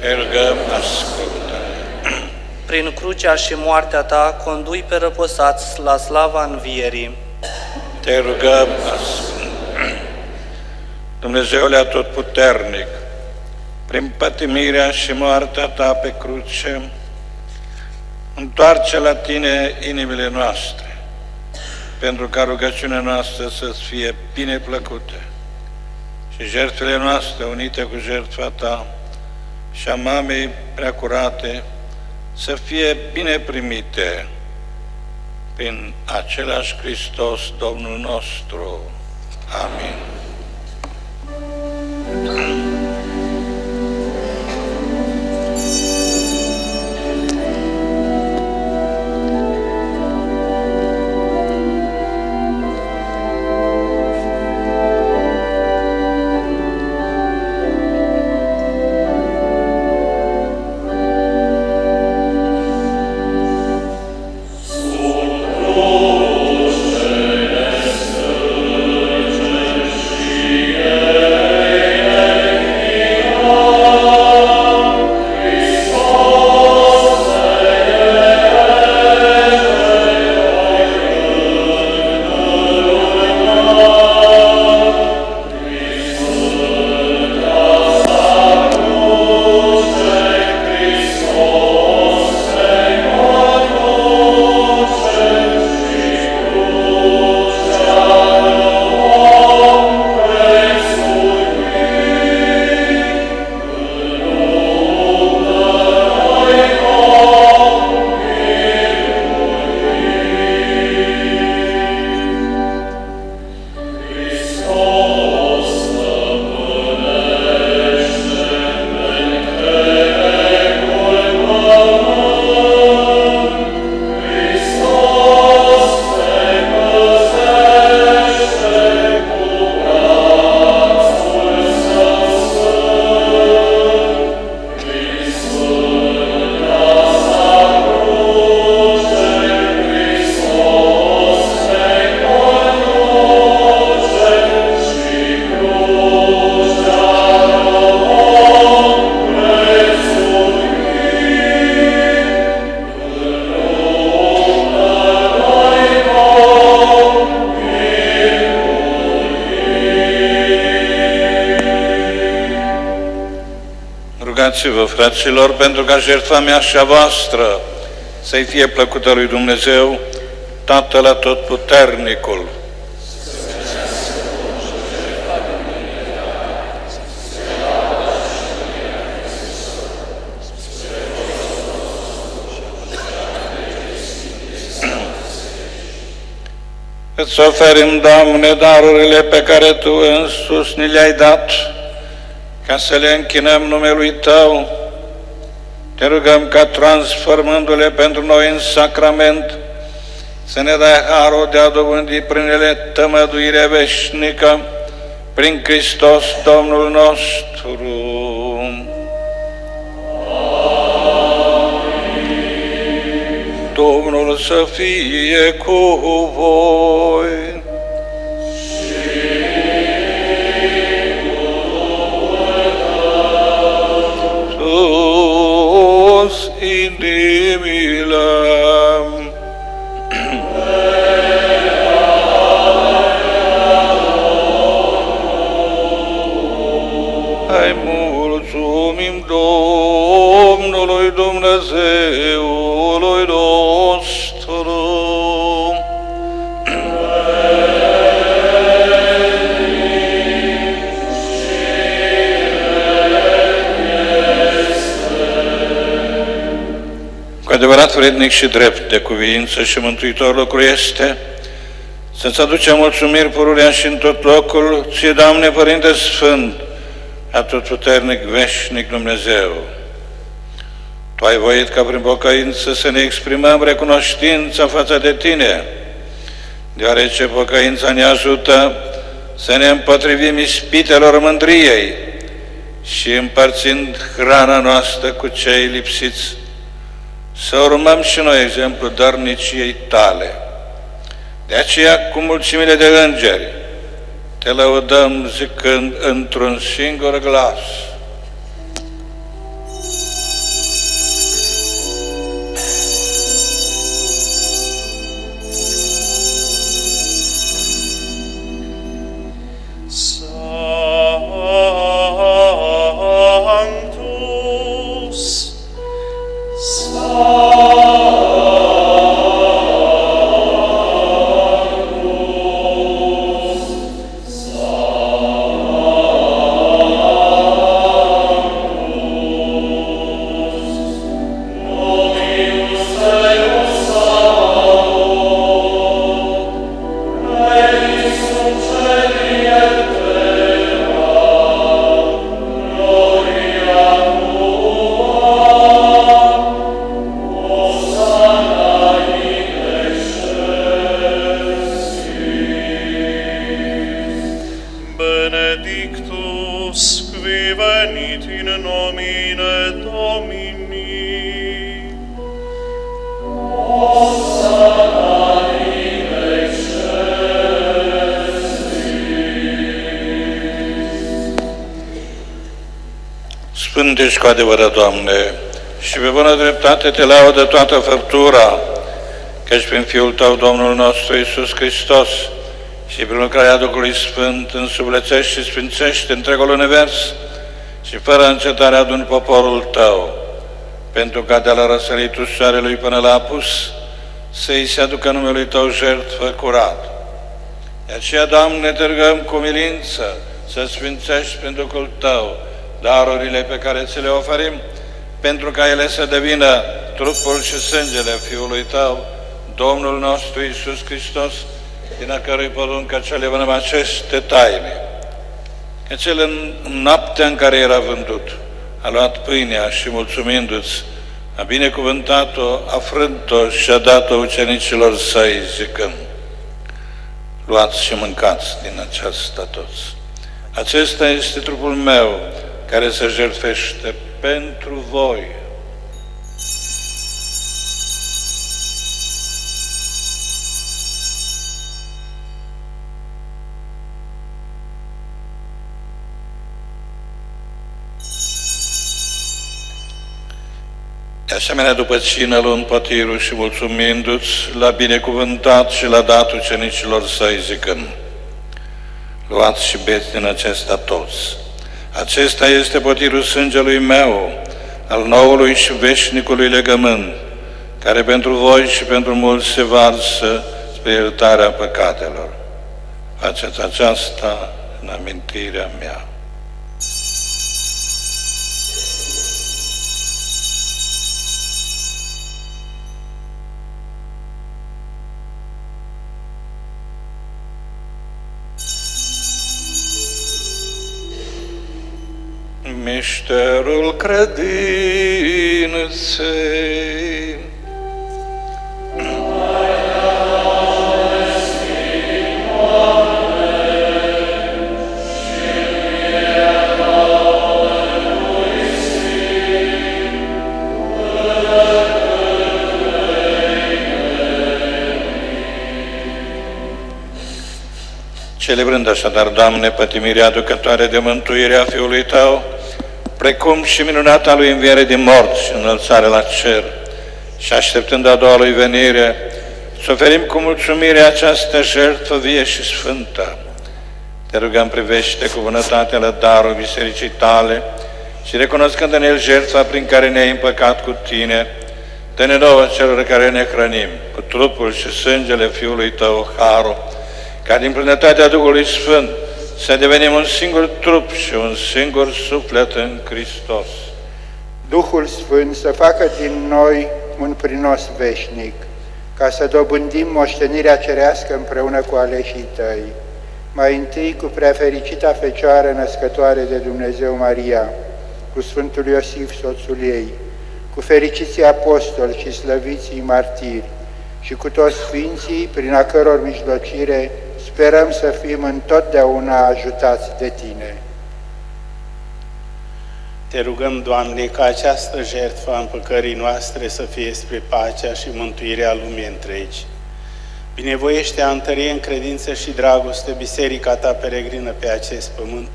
Te rugăm, ascultă-ne. Prin crucea și moartea ta, condui pe răposați la slava învierii. Te rugăm, ascultă Dumnezeule Atotputernic, prin pătimirea și moartea Ta pe cruce, întoarce la Tine inimile noastre, pentru ca rugăciunea noastră să-ți fie bine plăcute și jertfele noastre unite cu jertfa Ta și a mamei preacurate să fie bine primite prin același Hristos Domnul nostru. Amin. Rugați-vă, fraților, pentru ca jertfa mea și a voastră să-i fie plăcută lui Dumnezeu, Tatăl Atotputernicul. Îți oferim, Doamne, darurile pe care Tu însuși ni le-ai dat, ca să le închinăm numelui Tău, te rugăm ca transformându-le pentru noi în sacrament, să ne dai harul de a dobândi prin ele tămăduire veșnică, prin Hristos Domnul nostru. Domnul să fie cu voi. Adevărat vrednic și drept de cuvință și mântuitor lucru este să-ți aducem mulțumiri pururea și în tot locul, ție, Doamne, Părinte Sfânt, atotputernic, veșnic Dumnezeu. Tu ai voit ca prin pocăință să ne exprimăm recunoștința față de Tine, deoarece pocăința ne ajută să ne împotrivim ispitelor mândriei și împărțind hrana noastră cu cei lipsiți, să urmăm și noi exemplul dărniciei Tale. De aceea, cu mulțimile de îngeri, te lăudăm zicând într-un singur glas – cu adevărat, Doamne, și pe bună dreptate te laudă toată făptura, căci prin Fiul Tău, Domnul nostru Iisus Hristos, și prin lucrarea Duhului Sfânt însublețești și sfințești întregul univers și fără încetare adun poporul Tău, pentru ca de la răsăritul soarelui până la apus să-i se aducă numelui Tău jertfă curat. De aceea, Doamne, te rugăm cu milință să sfințești prin Duhul Tău, darurile pe care ți le oferim, pentru ca ele să devină trupul și sângele Fiului Tău, Domnul nostru Iisus Hristos, din a cărui poruncă ce le aceste taine. Că cel în noaptea în care era vândut, a luat pâinea și mulțumindu-ți, a binecuvântat-o, a frânt-o și a dat-o ucenicilor săi, zicând, luați și mâncați din aceasta toți. Acesta este trupul meu, care se jertfește pentru voi. De asemenea, după cină, luând pătirul și mulțumindu-ți, l-a binecuvântat și l-a dat ucenicilor săi, zicând, Luați și beți din acesta toți, acesta este potirul sângelui meu, al noului și veșnicului legământ, care pentru voi și pentru mulți se varsă spre iertarea păcatelor. Faceți aceasta în amintirea mea. Mișterul credinței. Celebrând așadar, Doamne, pătimirea aducătoare de mântuire a Fiului Tău, precum și minunata lui înviere din mort și înălțare la cer, și așteptând a doua lui venire, să oferim cu mulțumire această jertfă vie și sfântă. Te rugăm, privește cu bunătate la darul bisericii tale și recunoscând în el jertfa prin care ne-ai împăcat cu tine, dă-ne nouă celor care ne hrănim cu trupul și sângele Fiului Tău, Harul, ca din plinătatea Duhului Sfânt să devenim un singur trup și un singur suflet în Hristos. Duhul Sfânt să facă din noi un prinos veșnic, ca să dobândim moștenirea cerească împreună cu aleșii tăi. Mai întâi cu prefericita Fecioară născătoare de Dumnezeu Maria, cu Sfântul Iosif, soțul ei, cu fericiții apostoli și slăviții martiri și cu toți Sfinții, prin a căror mijlocire sperăm să fim întotdeauna ajutați de Tine. Te rugăm, Doamne, ca această jertfă a împăcării noastre să fie spre pacea și mântuirea lumii întregi. Binevoiește a întărie în credință și dragoste biserica ta peregrină pe acest pământ,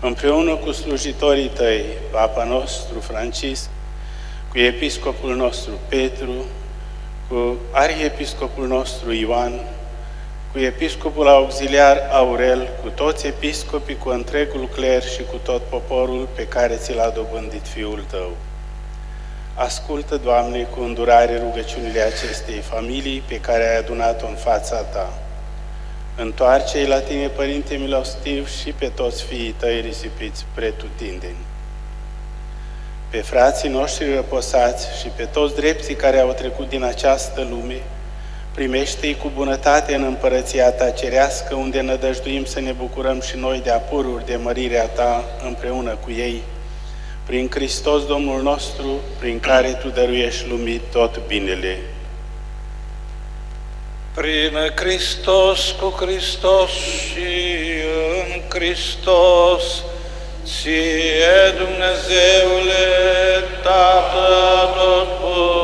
împreună cu slujitorii tăi, Papa nostru Francisc, cu episcopul nostru Petru, cu arhiepiscopul nostru Ioan, cu episcopul auxiliar Aurel, cu toți episcopii, cu întregul cler și cu tot poporul pe care ți l-a dobândit Fiul tău. Ascultă, Doamne, cu îndurare rugăciunile acestei familii pe care ai adunat-o în fața Ta. Întoarce-i la Tine, Părinte milostiv, și pe toți fiii Tăi risipiți pretutindeni. Pe frații noștri răposați și pe toți drepții care au trecut din această lume, primește-i cu bunătate în împărăția Ta cerească, unde nădăjduim să ne bucurăm și noi de apururi de mărirea Ta împreună cu ei, prin Hristos Domnul nostru, prin care Tu dăruiești lumii tot binele. Prin Hristos, cu Hristos și în Hristos, Ție, Dumnezeule, Tată tot puternic,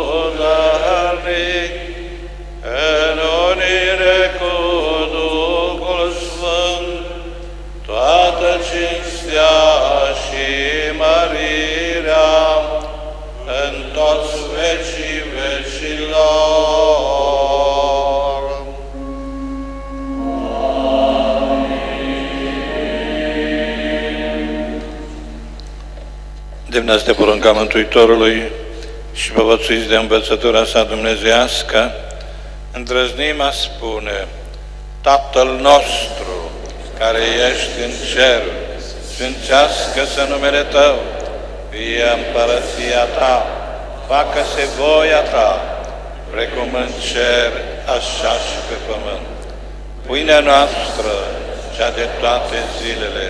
în unire cu Duhul Sfânt, toată cinstea și mărirea în toți vecii vecilor. Demnați de porunca Mântuitorului și povățuiți de învățătura sa dumnezească, îndrăznim a spune, Tatăl nostru, care ești în cer, sfințească-se numele Tău, fie împărăția Ta, facă-se voia Ta, precum în cer, așa și pe pământ. Pâinea noastră, cea de toate zilele,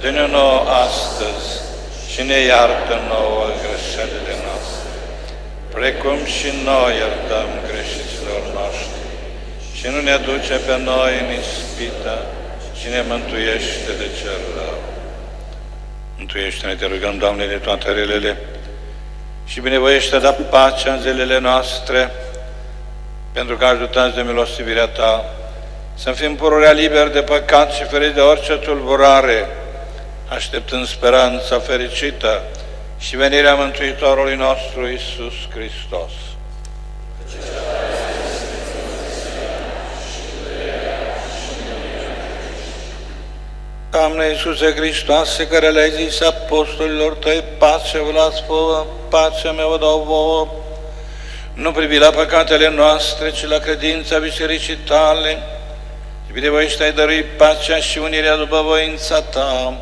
dă-ne nouă astăzi și ne iartă nouă greșelile noastre, precum și noi iertăm greșiților noștri. Și nu ne duce pe noi în ispită, ci ne mântuiește de cel rău. Mântuiește-ne, te rugăm, Doamne, de toate relele și binevoiește da pacea în zilele noastre, pentru că ajutați de milostivirea Ta, să fim pururea liberi de păcat și feriți de orice tulburare, așteptând speranța fericită și venirea Mântuitorului nostru Isus Hristos. Doamne Iisuse Hristoase, care le-ai zis apostolilor tăi, pace vă las vouă, pacea mea vă dau vouă, nu privi la păcatele noastre, ci la credința bisericii tale, și binevoiește ai dărui pacea și unirea după voința ta,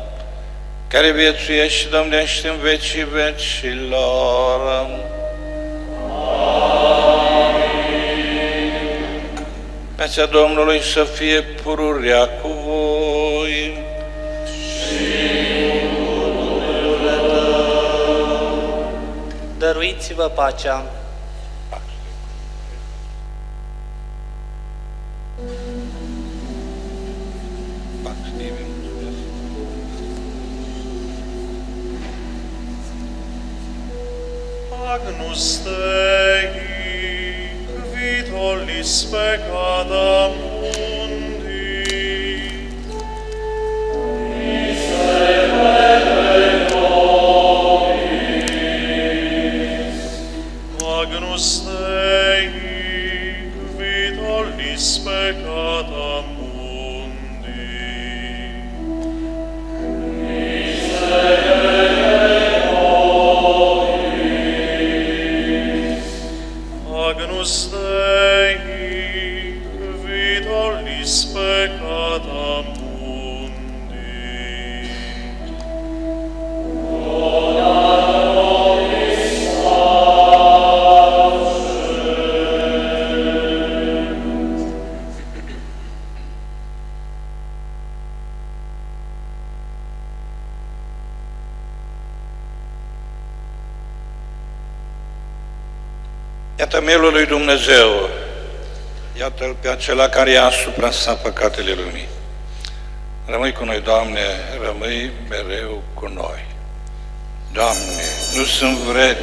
care viețuiești și domnești în vecii vecilor. Pacea Domnului să fie pururea cu voi. Dăruiți-vă pacea. pecadam Dumnezeu, iată-L pe acela care ia asupra sa păcatele lumii. Rămâi cu noi, Doamne, rămâi mereu cu noi. Doamne, nu sunt vrednic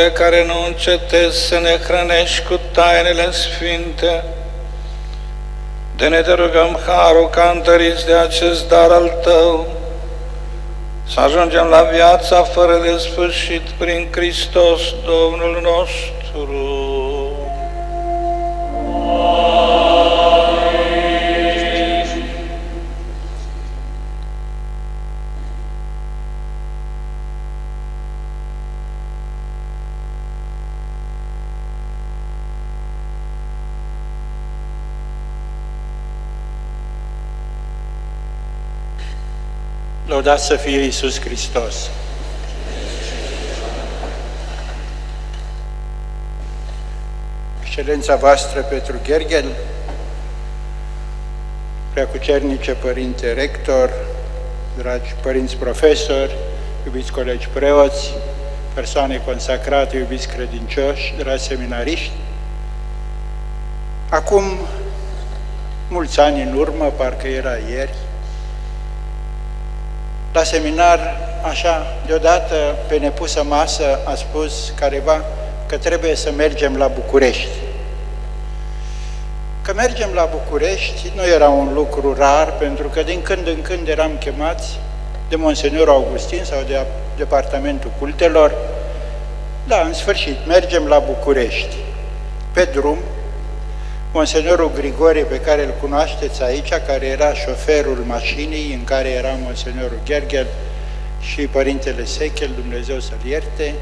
Dumnezeule care nu încetezi să ne hrănești cu tainele sfinte, de ne te rugăm harul ca întăriți de acest dar al Tău, să ajungem la viața fără de sfârșit prin Hristos Domnul nostru. Lăudați să fie Iisus Hristos! Excelența voastră Petru Gherghel, preacucernice părinte rector, dragi părinți profesori, iubiți colegi preoți, persoane consacrate, iubiți credincioși, dragi seminariști, acum mulți ani în urmă, parcă era ieri, la seminar, așa, deodată, pe nepusă masă, a spus careva că trebuie să mergem la București. Că mergem la București nu era un lucru rar, pentru că din când în când eram chemați de Monsenior Augustin sau de Departamentul Cultelor. Da, în sfârșit, mergem la București. Pe drum, Monseniorul Grigore, pe care îl cunoașteți aici, care era șoferul mașinii în care era Monseniorul Gergel și Părintele Sechel, Dumnezeu să-l ierte,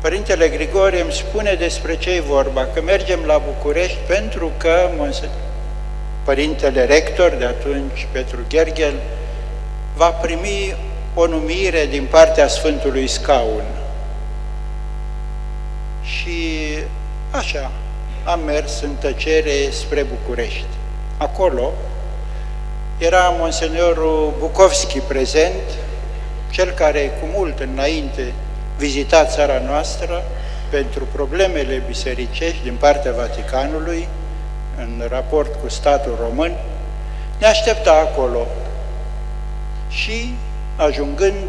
Părintele Grigore îmi spune despre ce e vorba, că mergem la București pentru că Părintele Rector de atunci, Petru Gergel, va primi o numire din partea Sfântului Scaun. Și așa, am mers în tăcere spre București. Acolo era monseniorul Bucovski prezent, cel care cu mult înainte vizita țara noastră pentru problemele bisericești din partea Vaticanului, în raport cu statul român, ne aștepta acolo. Și, ajungând,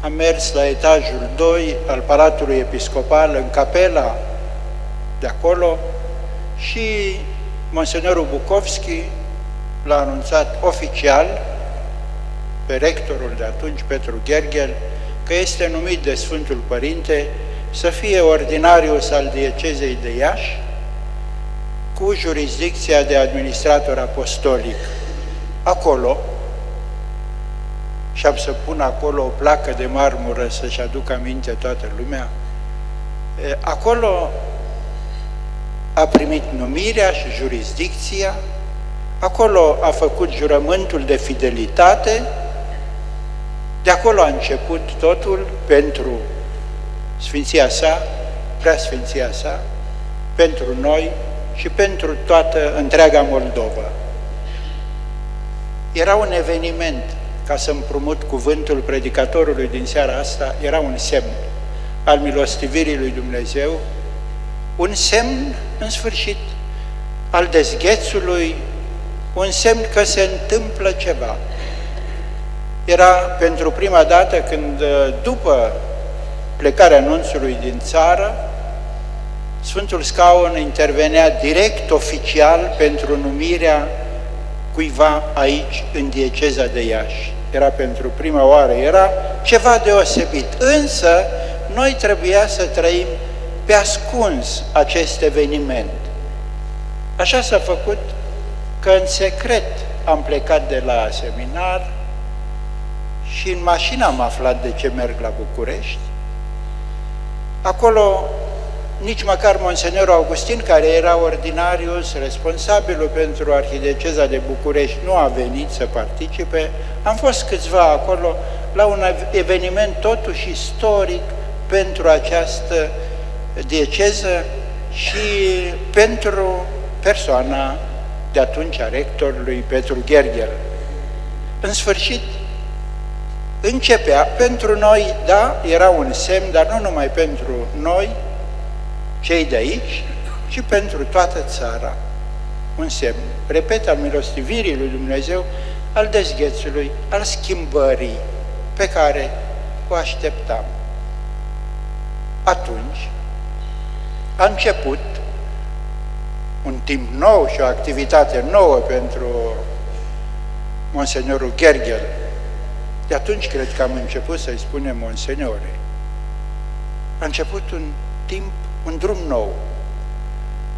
am mers la etajul 2 al Palatului Episcopal, în capela de acolo și Monsenorul Bukovski l-a anunțat oficial pe rectorul de atunci, Petru Gergel, că este numit de Sfântul Părinte să fie ordinarius al diecezei de Iași cu jurisdicția de administrator apostolic. Acolo, și am să pun acolo o placă de marmură să-și aducă aminte toată lumea, acolo a primit numirea și jurisdicția, acolo a făcut jurământul de fidelitate, de acolo a început totul pentru Sfinția sa, Preasfinția sa, pentru noi și pentru toată întreaga Moldova. Era un eveniment, ca să împrumut cuvântul predicatorului din seara asta, era un semn al milostivirii lui Dumnezeu un semn, în sfârșit, al dezghețului, un semn că se întâmplă ceva. Era pentru prima dată când, după plecarea anunțului din țară, Sfântul Scaun intervenea direct, oficial, pentru numirea cuiva aici, în dieceza de Iași. Era pentru prima oară, era ceva deosebit. Însă, noi trebuia să trăim pe ascuns acest eveniment. Așa s-a făcut că în secret am plecat de la seminar și în mașină am aflat de ce merg la București. Acolo nici măcar Monseniorul Augustin, care era ordinarius, responsabilul pentru Arhideceza de București, nu a venit să participe. Am fost câțiva acolo la un eveniment totuși istoric pentru această dieceză și pentru persoana de atunci a rectorului Petru Gergel. În sfârșit, începea pentru noi, da, era un semn, dar nu numai pentru noi, cei de aici, ci pentru toată țara. Un semn, repet, al milostivirii lui Dumnezeu, al dezghețului, al schimbării pe care o așteptam. Atunci a început un timp nou și o activitate nouă pentru Monseniorul Gergel. De atunci cred că am început să-i spunem Monseniore. A început un timp, un drum nou,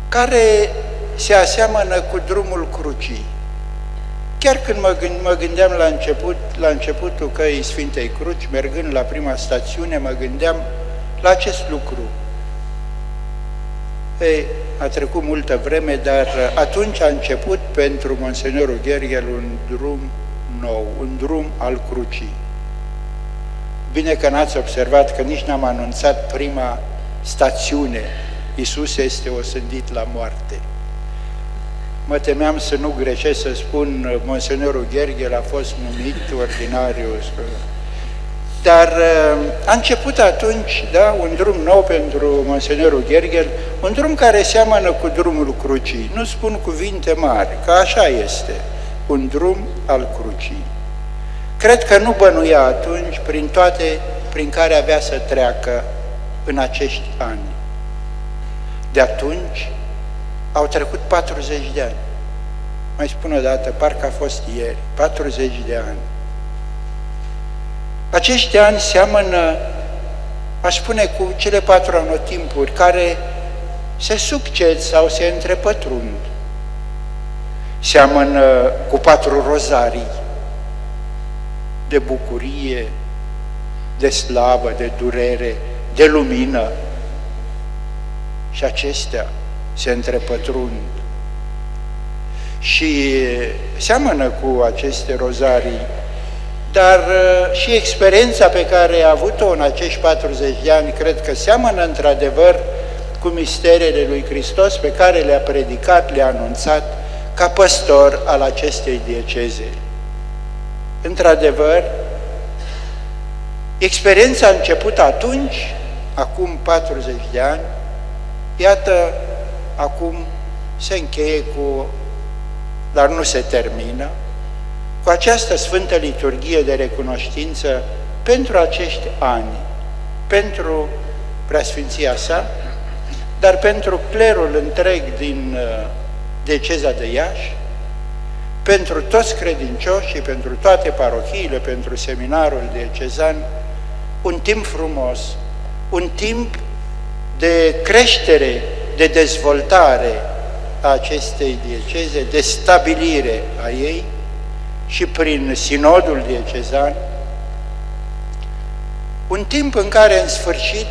care se aseamănă cu drumul crucii. Chiar când mă, gând, mă gândeam la, început, la începutul căii Sfintei Cruci, mergând la prima stațiune, mă gândeam la acest lucru. Ei, a trecut multă vreme, dar atunci a început pentru Monseniorul Gherghel un drum nou, un drum al crucii. Bine că n-ați observat că nici n-am anunțat prima stațiune. Iisus este osândit la moarte. Mă temeam să nu greșesc să spun Monseniorul Gherghel a fost numit ordinarius dar uh, a început atunci da, un drum nou pentru Monseniorul Gherghel, un drum care seamănă cu drumul crucii. Nu spun cuvinte mari, că așa este, un drum al crucii. Cred că nu bănuia atunci prin toate prin care avea să treacă în acești ani. De atunci au trecut 40 de ani. Mai spun o dată, parcă a fost ieri, 40 de ani. Acești ani seamănă, aș spune, cu cele patru anotimpuri care se succed sau se întrepătrund. Seamănă cu patru rozarii de bucurie, de slavă, de durere, de lumină. Și acestea se întrepătrund. Și seamănă cu aceste rozarii dar uh, și experiența pe care a avut-o în acești 40 de ani, cred că seamănă într-adevăr cu misterele lui Hristos pe care le-a predicat, le-a anunțat ca păstor al acestei dieceze. Într-adevăr, experiența a început atunci, acum 40 de ani, iată, acum se încheie cu, dar nu se termină, cu această Sfântă Liturghie de recunoștință pentru acești ani, pentru preasfinția sa, dar pentru clerul întreg din uh, deceza de Iași, pentru toți credincioșii, pentru toate parohiile, pentru seminarul diecezan, un timp frumos, un timp de creștere, de dezvoltare a acestei dieceze, de stabilire a ei, și prin sinodul diecezan, un timp în care în sfârșit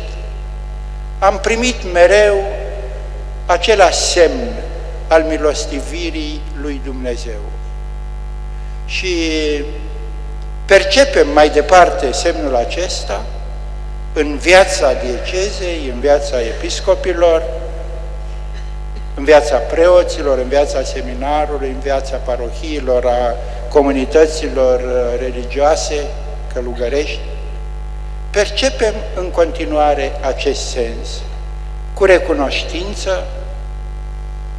am primit mereu acela semn al milostivirii lui Dumnezeu. Și percepem mai departe semnul acesta în viața diecezei, în viața episcopilor, în viața preoților, în viața seminarului, în viața parohiilor, a comunităților uh, religioase călugărești, percepem în continuare acest sens, cu recunoștință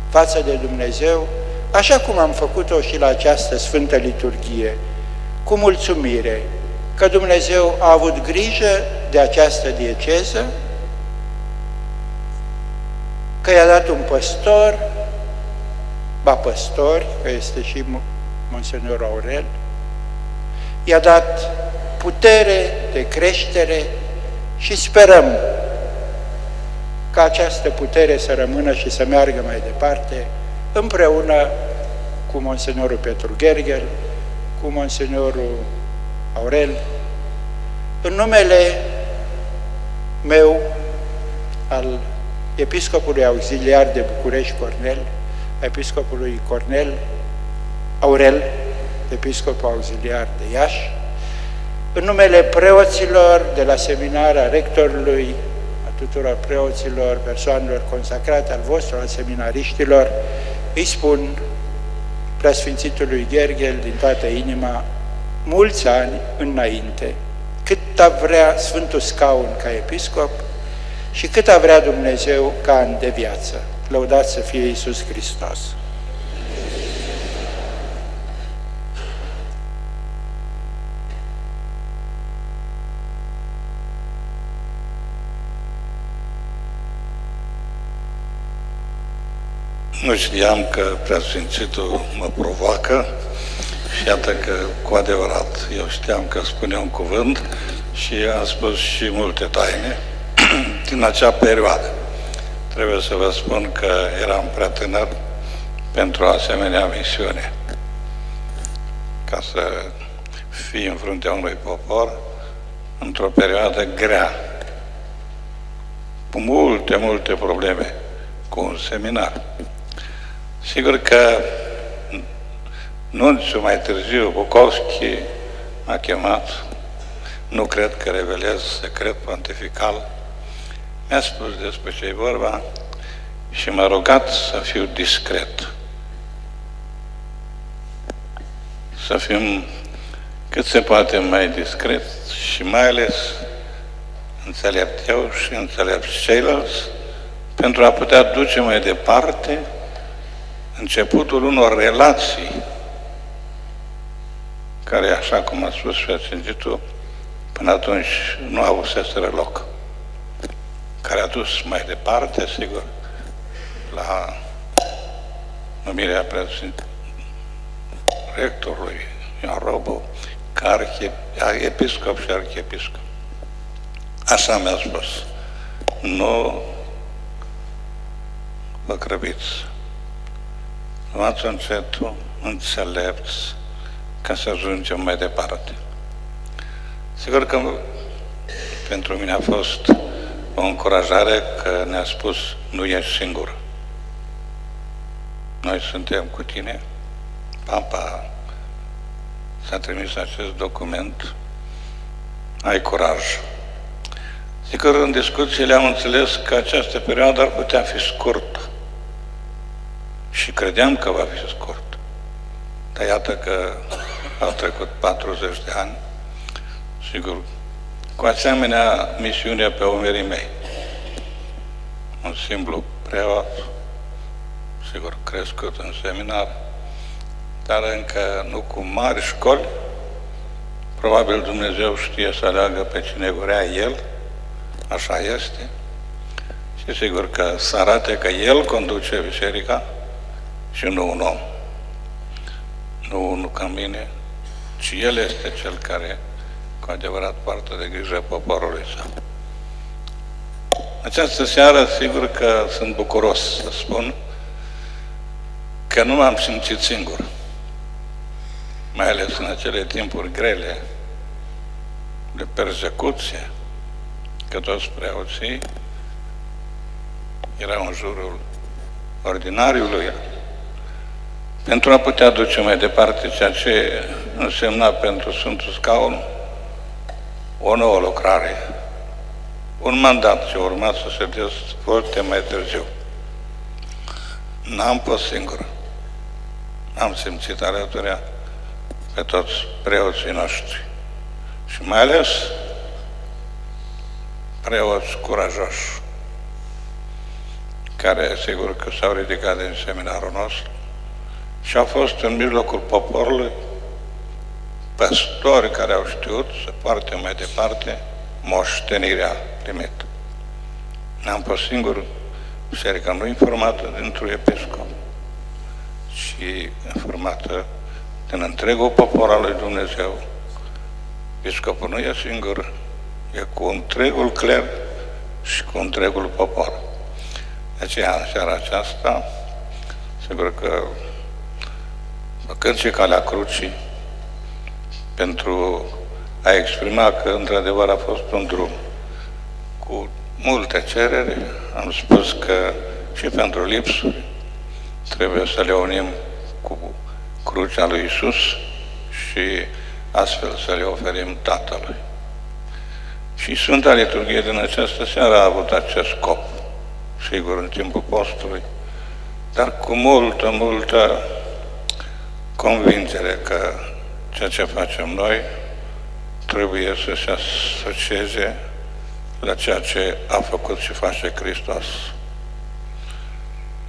față de Dumnezeu, așa cum am făcut-o și la această Sfântă Liturghie, cu mulțumire că Dumnezeu a avut grijă de această dieceză, că i-a dat un păstor, ba păstori, că este și Monsenior Aurel, i-a dat putere de creștere și sperăm ca această putere să rămână și să meargă mai departe împreună cu Monseniorul Petru Gergel, cu Monseniorul Aurel, în numele meu, al Episcopului Auxiliar de București Cornel, Episcopului Cornel Aurel, episcop auxiliar de Iași, în numele preoților de la seminarea rectorului, a tuturor preoților, persoanelor consacrate al vostru, al seminariștilor, îi spun preasfințitului Gherghel din toată inima, mulți ani înainte, cât a vrea Sfântul Scaun ca episcop și cât a vrea Dumnezeu ca an de viață. Lăudați să fie Iisus Hristos! Nu știam că preasfințitul mă provoacă și iată că cu adevărat eu știam că spune un cuvânt și a spus și multe taine din acea perioadă. Trebuie să vă spun că eram prea tânăr pentru o asemenea misiune. Ca să fii în fruntea unui popor într-o perioadă grea, cu multe, multe probleme, cu un seminar. Sigur că Nunțiu mai târziu, Bukovski m-a chemat, nu cred că revelez secret pontifical, mi-a spus despre ce e vorba și m-a rugat să fiu discret. Să fim cât se poate mai discret și mai ales înțelept eu și înțelept ceilalți pentru a putea duce mai departe începutul unor relații care, așa cum a spus Sfântul, până atunci nu avuseseră loc. Care a dus mai departe, sigur, la numirea rectorului Ioan Robu, ca arhie, episcop și arhiepiscop. Așa mi-a spus. Nu vă grăbiți. Luați încetul, înțelepți, ca să ajungem mai departe. Sigur că pentru mine a fost o încurajare că ne-a spus nu ești singur. Noi suntem cu tine. Papa s-a trimis acest document. Ai curaj. Sigur, în discuțiile am înțeles că această perioadă ar putea fi scurtă. Și credeam că va fi scurt. Dar iată că au trecut 40 de ani, sigur, cu asemenea misiune pe umerii mei. Un simplu preot, sigur, crescut în seminar, dar încă nu cu mari școli, probabil Dumnezeu știe să aleagă pe cine vrea El, așa este, și sigur că să arate că El conduce biserica și nu un om. Nu unul ca mine, ci El este Cel care cu adevărat poartă de grijă poporului său. Această seară, sigur că sunt bucuros să spun că nu m-am simțit singur, mai ales în acele timpuri grele de persecuție, că toți preoții erau în jurul ordinariului pentru a putea duce mai departe ceea ce însemna pentru Sfântul Scaun o nouă lucrare, un mandat ce urma să se dezvolte mai târziu. N-am fost singur. Am simțit alăturea pe toți preoții noștri. Și mai ales preoți curajoși, care sigur că s-au ridicat din seminarul nostru și au fost în mijlocul poporului păstori care au știut să poarte mai departe moștenirea primită. N-am fost singur, biserica nu informată dintr-un episcop, ci informată din întregul popor al lui Dumnezeu. Episcopul nu e singur, e cu întregul cler și cu întregul popor. De aceea, în seara aceasta, sigur că făcând și calea crucii, pentru a exprima că într-adevăr a fost un drum cu multe cereri, am spus că și pentru lipsuri trebuie să le unim cu crucea lui Isus și astfel să le oferim Tatălui. Și Sfânta Liturghie din această seară a avut acest scop, sigur, în timpul postului, dar cu multă, multă convingere că ceea ce facem noi trebuie să se asocieze la ceea ce a făcut și face Hristos.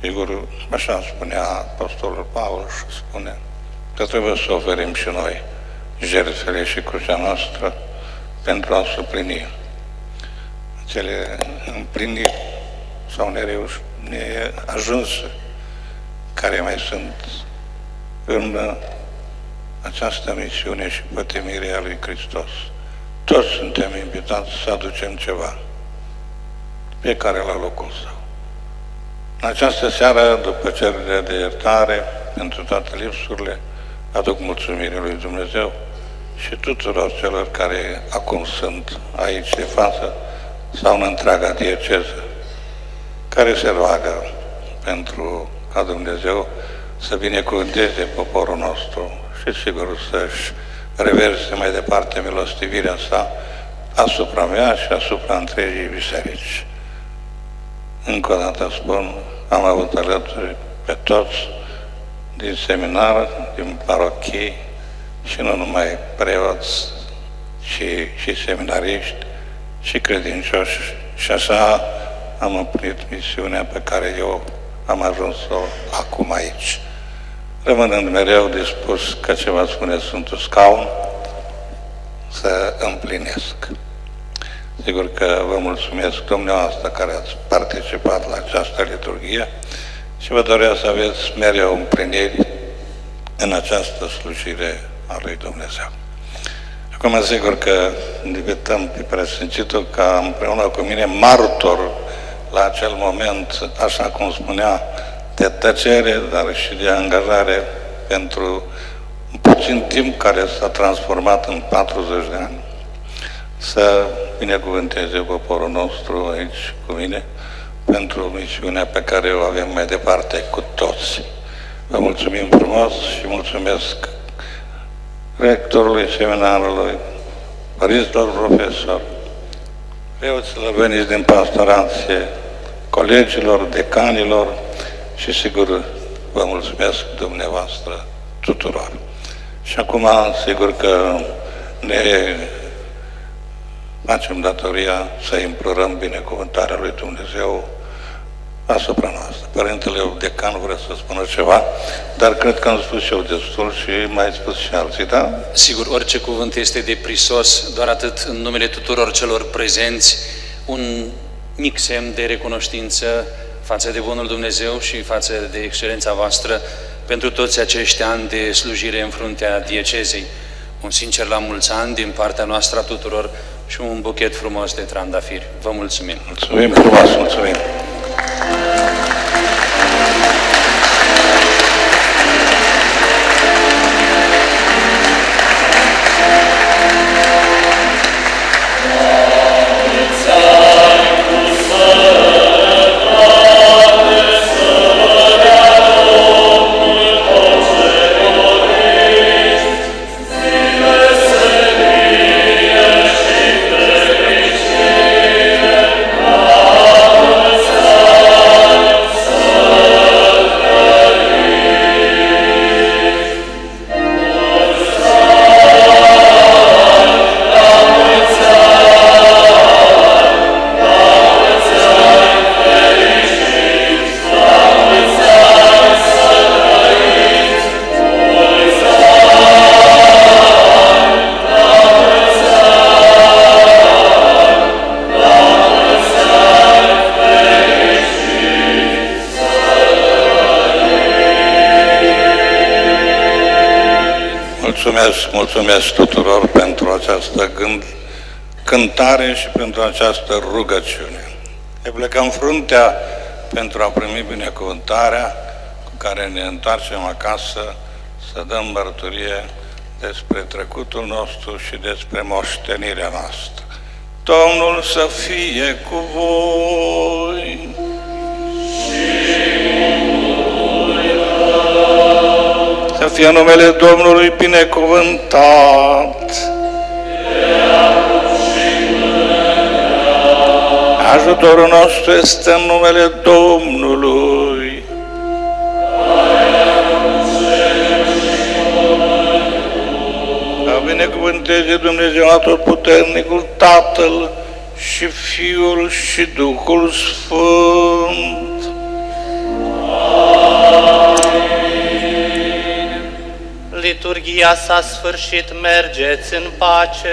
Sigur, așa spunea Apostolul Paul și spune că trebuie să oferim și noi jertfele și crucea noastră pentru a suplini cele împliniri sau nereuși, ajuns care mai sunt în această misiune și pătimirea lui Hristos. Toți suntem invitați să aducem ceva, fiecare la locul său. În această seară, după cererea de iertare pentru toate lipsurile, aduc mulțumire lui Dumnezeu și tuturor celor care acum sunt aici de față sau în întreaga dieceză, care se roagă pentru ca Dumnezeu să binecuvânteze poporul nostru și sigur să-și reverse mai departe milostivirea sa asupra mea și asupra întregii biserici. Încă o dată spun, am avut alături pe toți din seminar, din parochii și nu numai preoți, ci și seminariști și credincioși și așa am împlinit misiunea pe care eu am ajuns-o acum aici. Rămânând mereu dispus, ca ce va spune Sfântul Scaun, să împlinesc. Sigur că vă mulțumesc dumneavoastră care ați participat la această liturghie și vă doresc să aveți mereu împliniri în această slujire a lui Dumnezeu. Acum, sigur că invităm pe preasfințitul ca împreună cu mine martor la acel moment, așa cum spunea, de tăcere, dar și de angajare pentru puțin timp care s-a transformat în 40 de ani, să binecuvânteze poporul nostru aici cu mine pentru misiunea pe care o avem mai departe cu toți. Vă mulțumim frumos și mulțumesc rectorului seminarului, părinților profesori, preoților veniți din pastorație, colegilor, decanilor și sigur vă mulțumesc dumneavoastră tuturor. Și acum, sigur că ne facem datoria să implorăm binecuvântarea lui Dumnezeu asupra noastră. Părintele Decan vrea să spună ceva, dar cred că am spus și eu destul și mai spus și alții, da? Sigur, orice cuvânt este de prisos, doar atât în numele tuturor celor prezenți, un mic semn de recunoștință față de Bunul Dumnezeu și față de excelența voastră pentru toți acești ani de slujire în fruntea diecezei. Un sincer la mulți ani din partea noastră a tuturor și un buchet frumos de trandafiri. Vă mulțumim! Mulțumim frumos, mulțumim! Mulțumesc, mulțumesc tuturor pentru această gând, cântare și pentru această rugăciune. Ne plecăm fruntea pentru a primi binecuvântarea cu care ne întoarcem acasă să dăm mărturie despre trecutul nostru și despre moștenirea noastră. Domnul să fie cu voi! Fie numele Domnului binecuvântat. Ajutorul nostru este în numele Domnului. Să binecuvânteze Dumnezeu Atotputernicul Tatăl și Fiul și Duhul Sfânt. Liturghia s-a sfârșit, mergeți în pace.